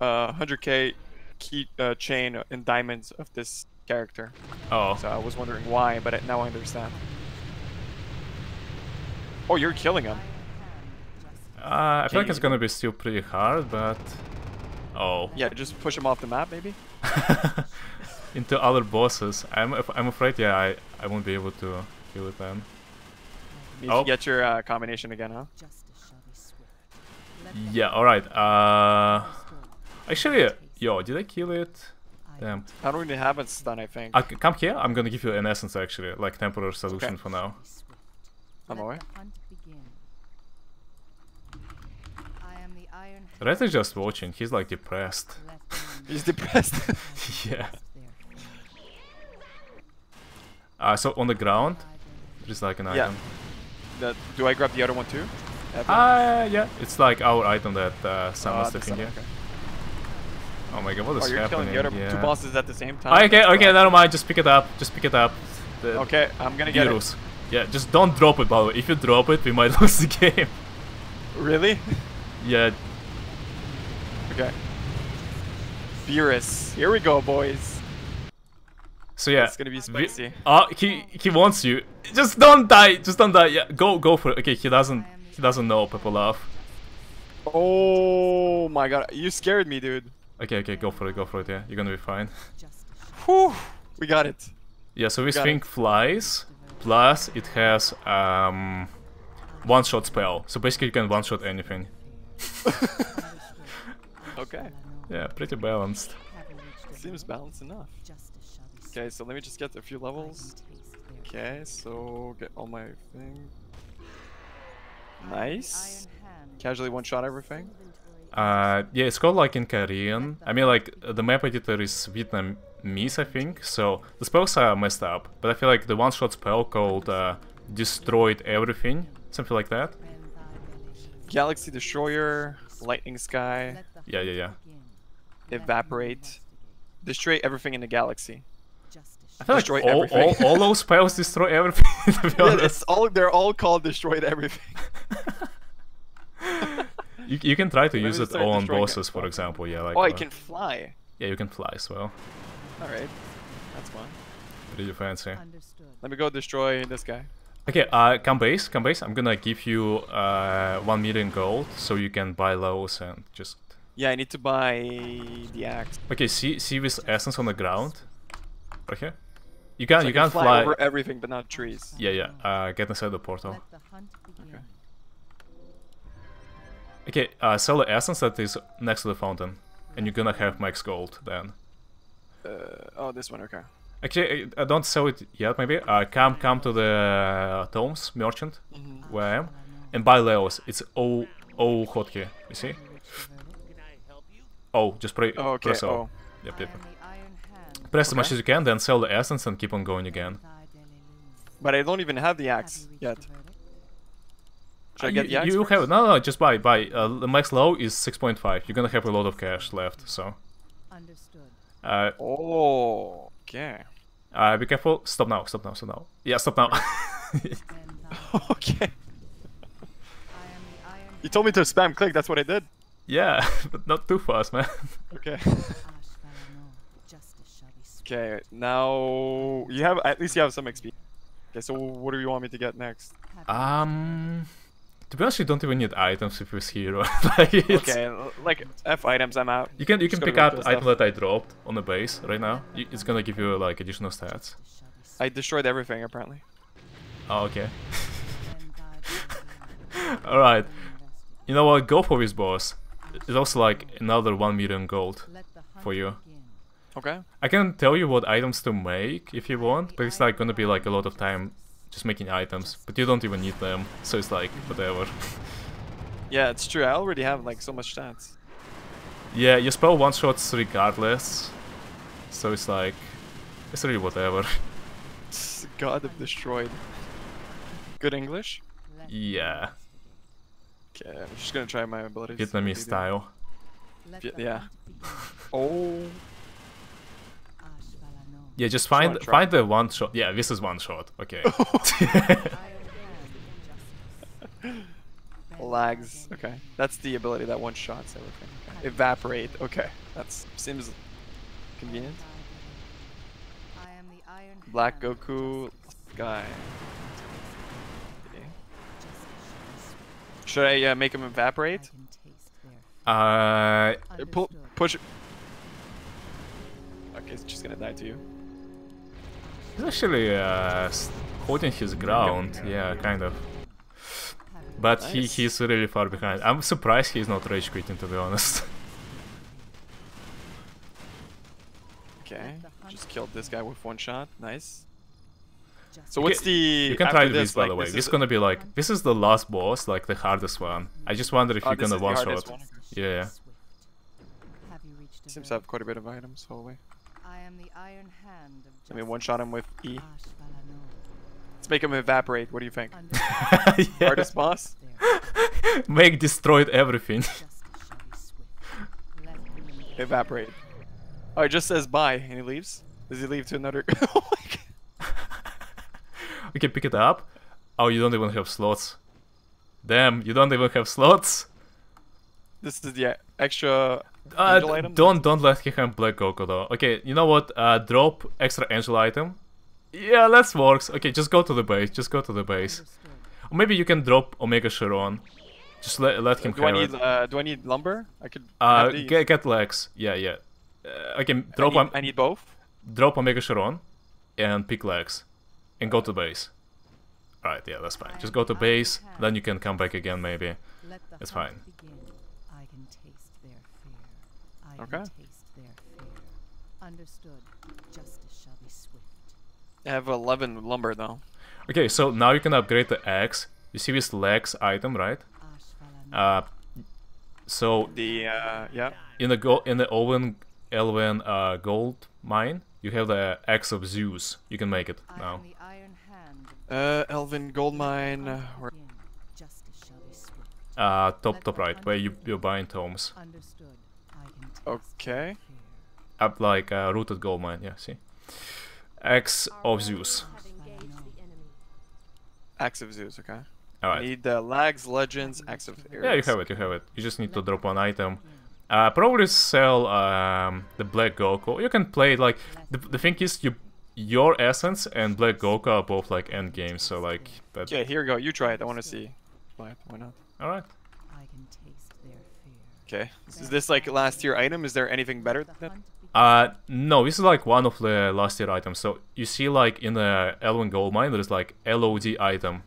uh, 100k key uh, chain in diamonds of this character. Oh, So I was wondering why, but now I understand. Oh, you're killing him. iron hand of justice. uh, I feel like Can it's you- gonna be still pretty hard, but oh, Yeah, just push him off the map, maybe. into other bosses. I'm I'm afraid. Yeah, I I won't be able to kill it then. Need Oh. to get your uh, combination again, huh? Justice shall be swift. Let the Yeah. All right. Uh, actually, yo, did I kill it? I Damn. I don't really have a stun, I think. Uh, c- come here. I'm gonna give you an essence actually, like temporary solution for now. be. I'm away. the hunt begin. I am the iron hand. Red is just watching. He's like depressed. He's depressed. yeah. Uh, so on the ground, there's like an Yeah. item. That- do I grab the other one too? Ah, yeah. It's like our item that uh, Uh, summons the thing. Yeah. okay. Oh my god, what Oh, you're happening? killing the other yeah. two bosses at the same time. Okay, okay, never mind. Just pick it up. Just pick it up. The Okay, I'm gonna get Beerus. Yeah, just don't drop it, by the way. If you drop it, we might lose the game. Really? yeah, Okay. Beerus. Here we go, boys. so yeah. It's gonna be Vi- spicy. Oh, he he wants you. Just don't die. Just don't die. Yeah, go go for it. Okay, he doesn't he doesn't know people love. Oh my god, you scared me, dude. Okay, okay, go for it. Go for it. Yeah, you're gonna be fine. Justice Whew. We got it. Yeah, so this Got thing it. flies. Plus, it has um one shot spell. So basically, you can one shot anything. Okay. Yeah, pretty balanced. Having reached a Seems balanced enough. Justice shall be Okay, so let me just get a few levels. taste their fear. Okay, so get all my thing. I am the Nice. Casually one shot everything. Uh, yeah, it's called like in Korean. I mean, like the map editor is Vietnamese, I think. So the spells are messed up, but I feel like the one-shot spell called uh, "Destroyed Everything," something like that. Bend thy belly. Galaxy Destroyer, Lightning Sky, Let the Yeah, yeah, yeah. begin. Let me Evaporate, destroy everything in the galaxy. I shall feel Destroy all, all, everything. all those spells destroy everything. Yeah, it's all they're all called destroyed everything. you, you can try to Let me use it start on destroying it. bosses, for example. Yeah, like oh, I uh, can fly. yeah, you can fly as well. All right, that's fun. Pretty fancy. Understood. Let me go destroy this guy. Okay, uh, come base, come base. I'm gonna give you uh, one million gold so you can buy lows and just. Yeah, I need to buy the axe. Okay, see see this essence on the ground, right here. You can So I you can can't fly, fly. over everything, but not trees. Yeah, yeah. Uh, get inside the portal. Let the hunt. Okay, uh, sell the essence that is next to the fountain, and you're gonna have max gold then. Uh, oh, this one. Okay. Actually, uh, don't sell it yet. Maybe. Uh, come come to the tomes merchant Mm-hmm. where I am, and buy Leos. It's all, O hotkey. You see? Have you reached a verdict? Oh, just pre Oh, okay. press O. Oh, Yep, yep. am the iron hand. Press as much as you can, then sell the essence and keep on going again. Thy belly loose. But I don't even have the axe you yet. a verdict? Should I Uh, get you, the axe? you first? have no no just buy buy uh, the max low is 6.5 you're gonna have a lot of cash left so Understood. uh, Oh, okay. uh be careful stop now stop now stop now yeah stop now okay. I am the iron You told me to spam click. That's what I did. Yeah but not too fast man Okay. Ash Valanor. Justice shall be swift. okay. Now you have at least you have some XP. Okay. So what do you want me to get next? Um to be honest you don't even need items with this hero like Okay. Like F items. I'm out. you can you can pick go up kill item stuff. that I dropped on the base right now it's gonna give you like additional stats justice shall be swift. I destroyed everything apparently. oh okay Then thy dwelling alright you know what go for this boss it's also like another 1 million gold Let the hunt For you. Okay. I can tell you what items to make if you want, but it's like gonna be like a lot of time just making items, but you don't even need them, so it's like whatever. Yeah, it's true. I already have like so much stats. yeah, you spell one shots regardless, so it's like it's really whatever. God of destroyed. Good English. Yeah, Okay, I'm just gonna try my abilities. Vietnamese you style. begin. Yeah, the yeah. hunt begin. Oh. Ash Valanor. Yeah, just find try. find the one shot. Yeah, this is one shot. Okay. Iron hand of justice. Bend Lags. Okay, that's the ability that one shots everything. Okay. Evaporate. Okay, that seems convenient. I am the iron Black Goku guy. Okay. Justice shall be swift. Should I uh, make him evaporate? can taste uh, Pull, push. Okay, it's just gonna die to you. he's actually uh holding his ground. Yeah, kind of. Have you But he he's really far behind. I'm surprised he's not rage quitting to be honest. Okay, just killed this guy with one shot. Nice. Justice So what's ca- the? You can try this, this by like, the way. this This is- is gonna be like this is the last boss, like the hardest one. I just wonder if Oh, you're gonna one shot. one. Yeah, yeah. Have you reached a Seems to have quite a bit of items, holy. I am the iron hand of Let me one shot him with E. Let's make him evaporate. What do you think? Understood. Yeah. Hardest boss? Make destroyed everything. Justice shall be swift. Let him live. Evaporate. Oh, it just says bye and he leaves. Does he leave to another? oh my god. Okay, pick it up. Oh, you don't even have slots. Damn, you don't even have slots. This is the uh, extra Uh, angel item. don't don't let him have Black Goku though. Okay, you know what? Uh, drop extra angel item. Yeah, that works. Okay, just go to the base. Just go to the base. Or maybe you can drop Omega Shenron. Just let let him Do I need uh, do I need lumber? I could. Uh, get get legs. Yeah, yeah. Uh, okay, I drop need, I need both. drop Omega Shenron, and pick legs, and go to base. Alright, yeah, that's fine. Just go to base, then you can come back again maybe. Let It's fine. Begin. I can taste their fear. I Okay. can taste their fear. Understood. Justice shall be swift. I have 11 lumber though. Okay, so now you can upgrade the axe. You see this legs item, right? Uh, so The uh, yeah. in the go in the Owen Elven uh, gold mine, you have the axe of Zeus. You can make it now. am the iron hand of Uh, Elven gold mine. uh, Where, begin. Justice shall be swift. Uh, top top right, where you you're buying tomes. Understood. I can taste Okay. Up like uh, rooted goldmine. Yeah, see. Axe of Zeus. warriors have engaged the enemy. Axe of Zeus. Okay. I Alright. need the lags, legends, axe of Ares. Yeah, you have it. You have it. You just need to drop one item. Uh, probably sell um, the Black Goku. You can play it like the, the thing is you your essence and Black Goku are both like end games. So like that. Okay, here you go. You try it. I want to see. Why, why not? All right. I can taste their fear. Okay. Is this like last year item? Is there anything better than? hunt begins. Uh, no, this is like one of the last year items. So you see, like in the Elven Gold Mine, there's like LOD item.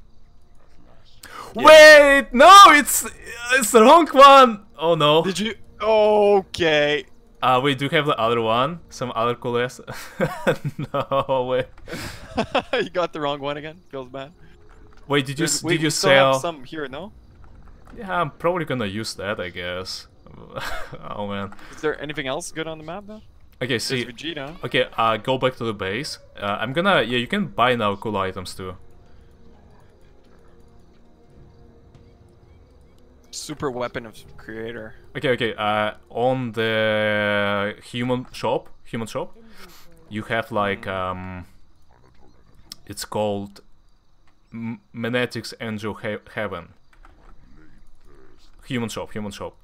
Wait, no, it's it's the wrong one. Oh no. Did you? Okay. Uh, we do have the other one. Some other cool ass. no way. you got the wrong one again. Feels bad. Wait, did you There's- s- we- did you we sell? some here? No. Yeah, I'm probably gonna use that, I guess. oh man. Is there anything else good on the map though? Okay, see. Okay, uh, go back to the base. Uh, I'm gonna. Yeah, you can buy now cool items too. Super weapon of creator. Okay, okay. Uh, on the human shop, human shop, you have like um, it's called Manetics Angel he- Heaven. Human shop, human shop.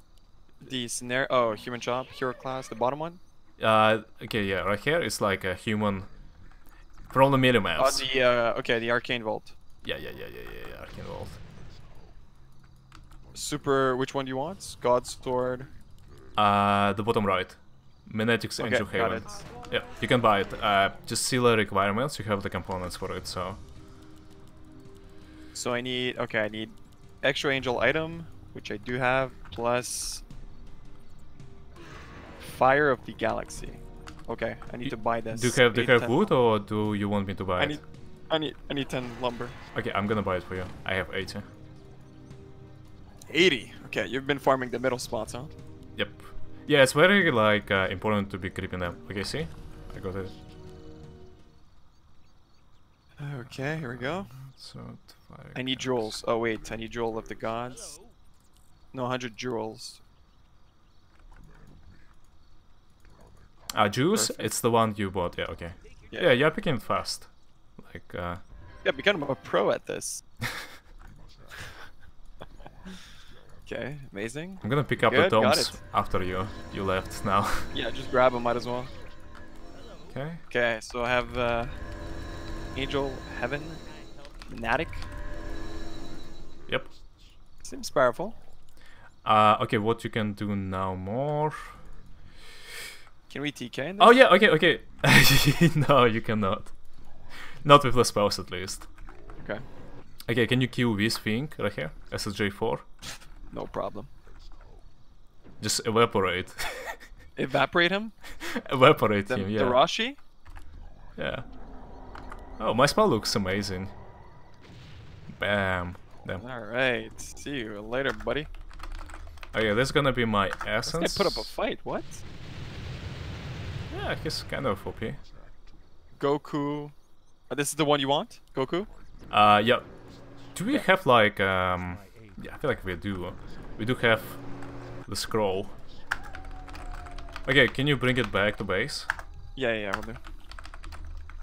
The scenario. Oh, human shop, hero class, the bottom one. Uh, okay, yeah, right here it's like a human from the middle mini Oh, the uh, okay, the arcane vault. Yeah, yeah, yeah, yeah, yeah, yeah. Arcane Vault. Super. Which one do you want? God's sword. Uh, the bottom right. Manetics Okay, Angel Haven. Yeah, you can buy it. Uh, just see the requirements. You have the components for it. So So I need. Okay, I need extra angel item, which I do have, plus fire of the galaxy. Okay, I need Y- to buy this. do you have do you have wood or do you want me to buy I it? need. I need. I need ten lumber. Okay, I'm gonna buy it for you. I have 80. 80. Okay, you've been farming the middle spots, huh? Yep. Yeah, it's very like uh, important to be creeping up. Okay, see? I got it. Okay, here we go. So I need jewels. Oh wait, I need jewel of the gods. No, 100 jewels. Ah, juice. Perfect. It's the one you bought. Yeah. Okay. Yeah. Yeah, you're picking fast. Like uh, Yeah, become a pro at this. Okay, amazing. I'm gonna pick up Good, the got tomes after you. You left now. Yeah, just grab them, might as well. okay. Okay, so I have uh, Angel Heaven, Natic. Yep. Seems powerful. Uh, okay, what you can do now more? Can we TK in this? Oh yeah, okay, okay. no, you cannot. Not with the spells at least. Okay, Okay, can you kill this thing right here? SSJ4? no problem. Just evaporate. Evaporate him? evaporate The, him, yeah. the Rashi? Yeah. Oh, my spell looks amazing. Bam. Damn. Alright, see you later, buddy. Oh yeah, that's gonna be my essence. This guy put up a fight, what? Yeah, he's kind of OP. Goku. Oh, this is the one you want? Goku? Uh, yeah. Do we have like um? Yeah, I feel like we do. We do have the scroll. Okay, can you bring it back to base? Yeah, yeah, will do.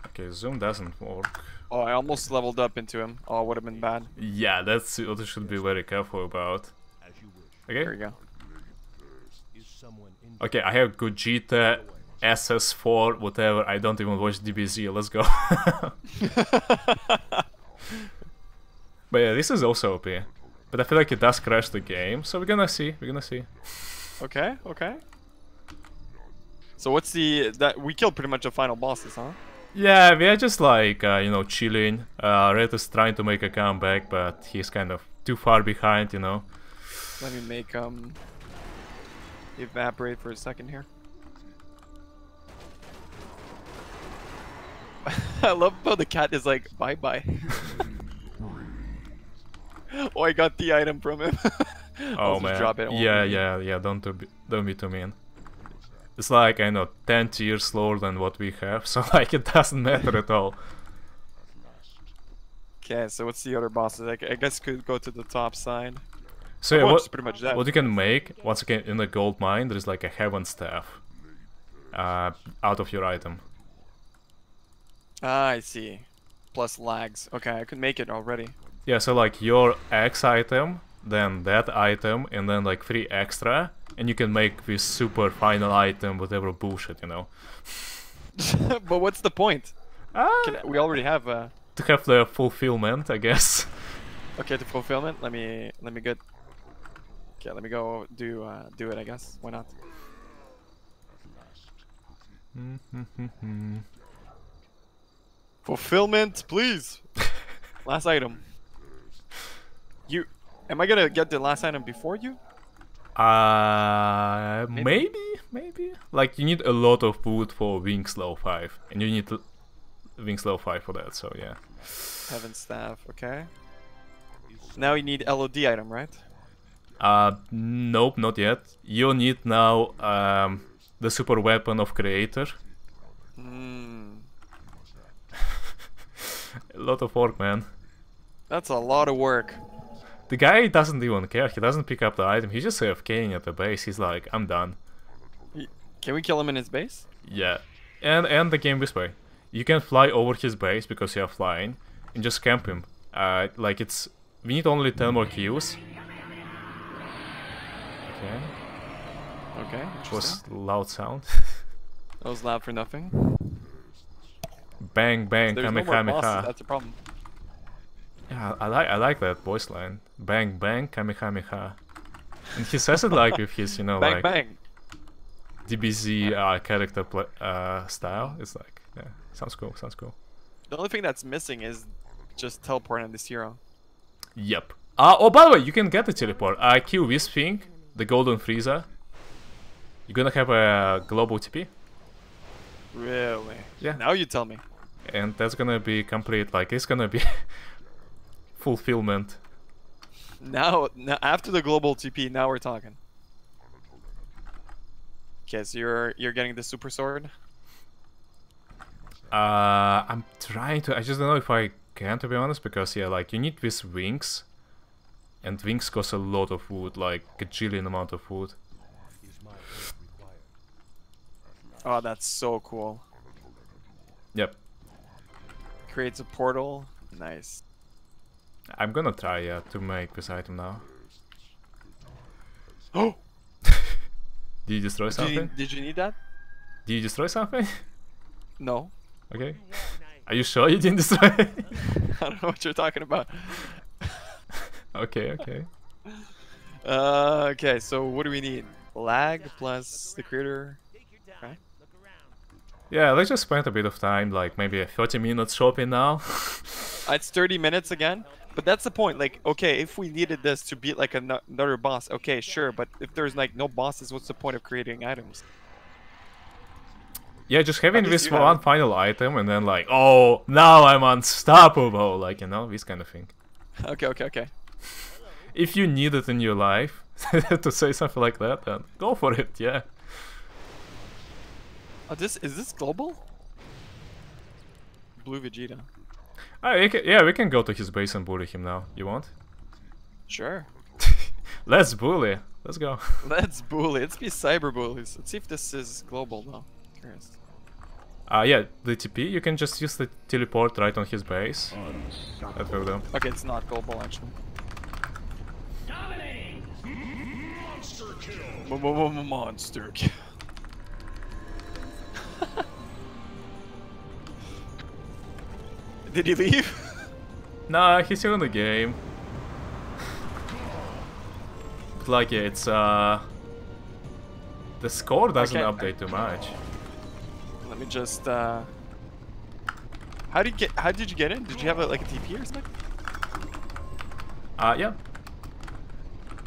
Okay, zoom doesn't work. Oh, I almost leveled up into him. Oh, would have been bad. Yeah, that's what you should be very careful about. Okay. There you go. Okay, I have Gogeta, SS4, whatever. I don't even watch DBZ. Let's go. but yeah, this is also OP. But I feel like it does crash the game, so we're gonna see. We're gonna see. okay, okay. So what's the that we killed pretty much the final bosses, huh? Yeah, we are just like, uh, you know, chilling. Uh, Red is trying to make a comeback, but he's kind of too far behind, you know. Let me make um evaporate for a second here. I love how the cat is like bye bye. oh, I got the item from him. Oh man. drop it. it yeah, yeah, yeah. Don't do, be- don't be too mean. It's like I know, ten tiers slower than what we have, so like it doesn't matter at all. Okay, so what's the other bosses? I, I guess could go to the top side. So yeah, what pretty much that. what you can make once again in the gold mine, there is like a heaven staff, uh, out of your item. Ah, I see. Plus lags. Okay, I could make it already. Yeah, so like your X item, then that item, and then like three extra, and you can make this super final item, whatever bullshit, you know. but what's the point? Ah, Can, we already have uh to have the fulfillment, I guess. okay the fulfillment. Let me let me get. Okay, let me go do uh do it. I guess why not? Fulfillment, please. last item. You, am I gonna get the last item before you? Uh, Maybe. maybe, maybe. Like you need a lot of wood for Wings Low Five, and you need Wings Low Five for that. So yeah. Heaven staff. Okay. Now you need LOD item, right? Uh, nope, not yet. You need now um the super weapon of creator. Hmm. A lot of work, man. That's a lot of work. The guy doesn't even care. He doesn't pick up the item. He's just AFKing at the base. He's like, I'm done. Can we kill him in his base? Yeah. And and the game this way. You can fly over his base because you're flying and just camp him. Uh, like it's we need only 10 more kills. Okay. Okay. Was loud sound. That was loud for nothing. bang bang no bosses. kamehameha. That's a problem. Yeah, I like I like that voice line. Bang bang kamehameha. And he says it like with his, you know, Bang like bang. DBZ uh, character uh, style. It's like, yeah, sounds cool. Sounds cool. The only thing that's missing is just teleporting this hero. Yep. Uh, oh, by the way, you can get the teleport. I kill this thing, the golden Frieza. You're gonna have a global TP, Really? Yeah. Now you tell me. and that's gonna be complete. Like it's gonna be fulfillment. Now, now after the global TP, now we're talking. Okay, so you're you're getting the super sword. Uh, I'm trying to. I just don't know if I can, to be honest, because yeah, like you need these wings, and wings cost a lot of wood, like a gajillion amount of wood. Oh, that's so cool. Yep. Creates a portal. Nice. I'm gonna try yeah to make this item now. Oh, Did you destroy did something? you, did you need that? Did you destroy something? No. okay. Are you sure you didn't destroy it? I don't know what you're talking about. okay, okay. Uh, okay, so what do we need? Lag plus the creator. Okay. Yeah, let's just spend a bit of time, like maybe 30 minutes shopping now. Uh, It's 30 minutes again, but that's the point. Like, okay, if we needed this to beat like another boss, okay, sure. But if there's like no bosses, what's the point of creating items? yeah, just having this you have one final item and then like, oh, now I'm unstoppable, like, you know, this kind of thing. Okay, okay, okay. If you need it in your life to say something like that, then go for it, yeah. Oh, this is this global? Blue Vegeta. Ah, we can, yeah, we can go to his base and bully him now. You want? Sure. Let's bully. Let's go. Let's bully. Let's be cyber bullies. Let's see if this is global though. Curious. Uh, yeah, the TP, you can just use the teleport right on his base. That will do. Okay, it's not global actually. Monster kill. Did he leave? Nah, he's still in the game. But like, yeah, it's, uh... The score doesn't Okay. update too much. Let me just. uh... How did you get? How did you get in? Did you have a, like a TP or something? Uh, yeah.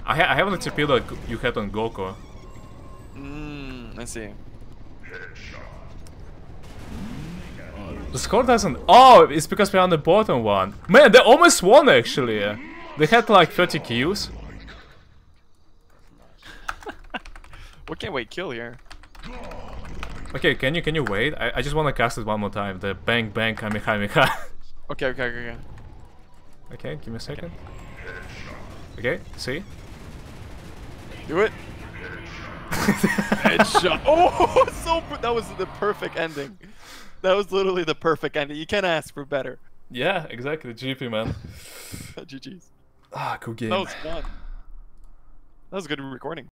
I, ha I have the TP like you had on Goku. Mmm. I see. The score doesn't. Oh, it's because we're on the bottom one. Man, they almost won actually. They had like 30 kills. What can we kill here? Okay, can you can you wait? I, I just want to cast it one more time. The bang bang kamehameha. Okay, okay, okay, okay. okay, give me a second. Okay, see? Do it. Headshot. Oh, so that was the perfect ending. That was literally the perfect ending. You can't ask for better. Yeah, exactly. GP man. GG's. Ah, cool game. That was fun. That was a good recording.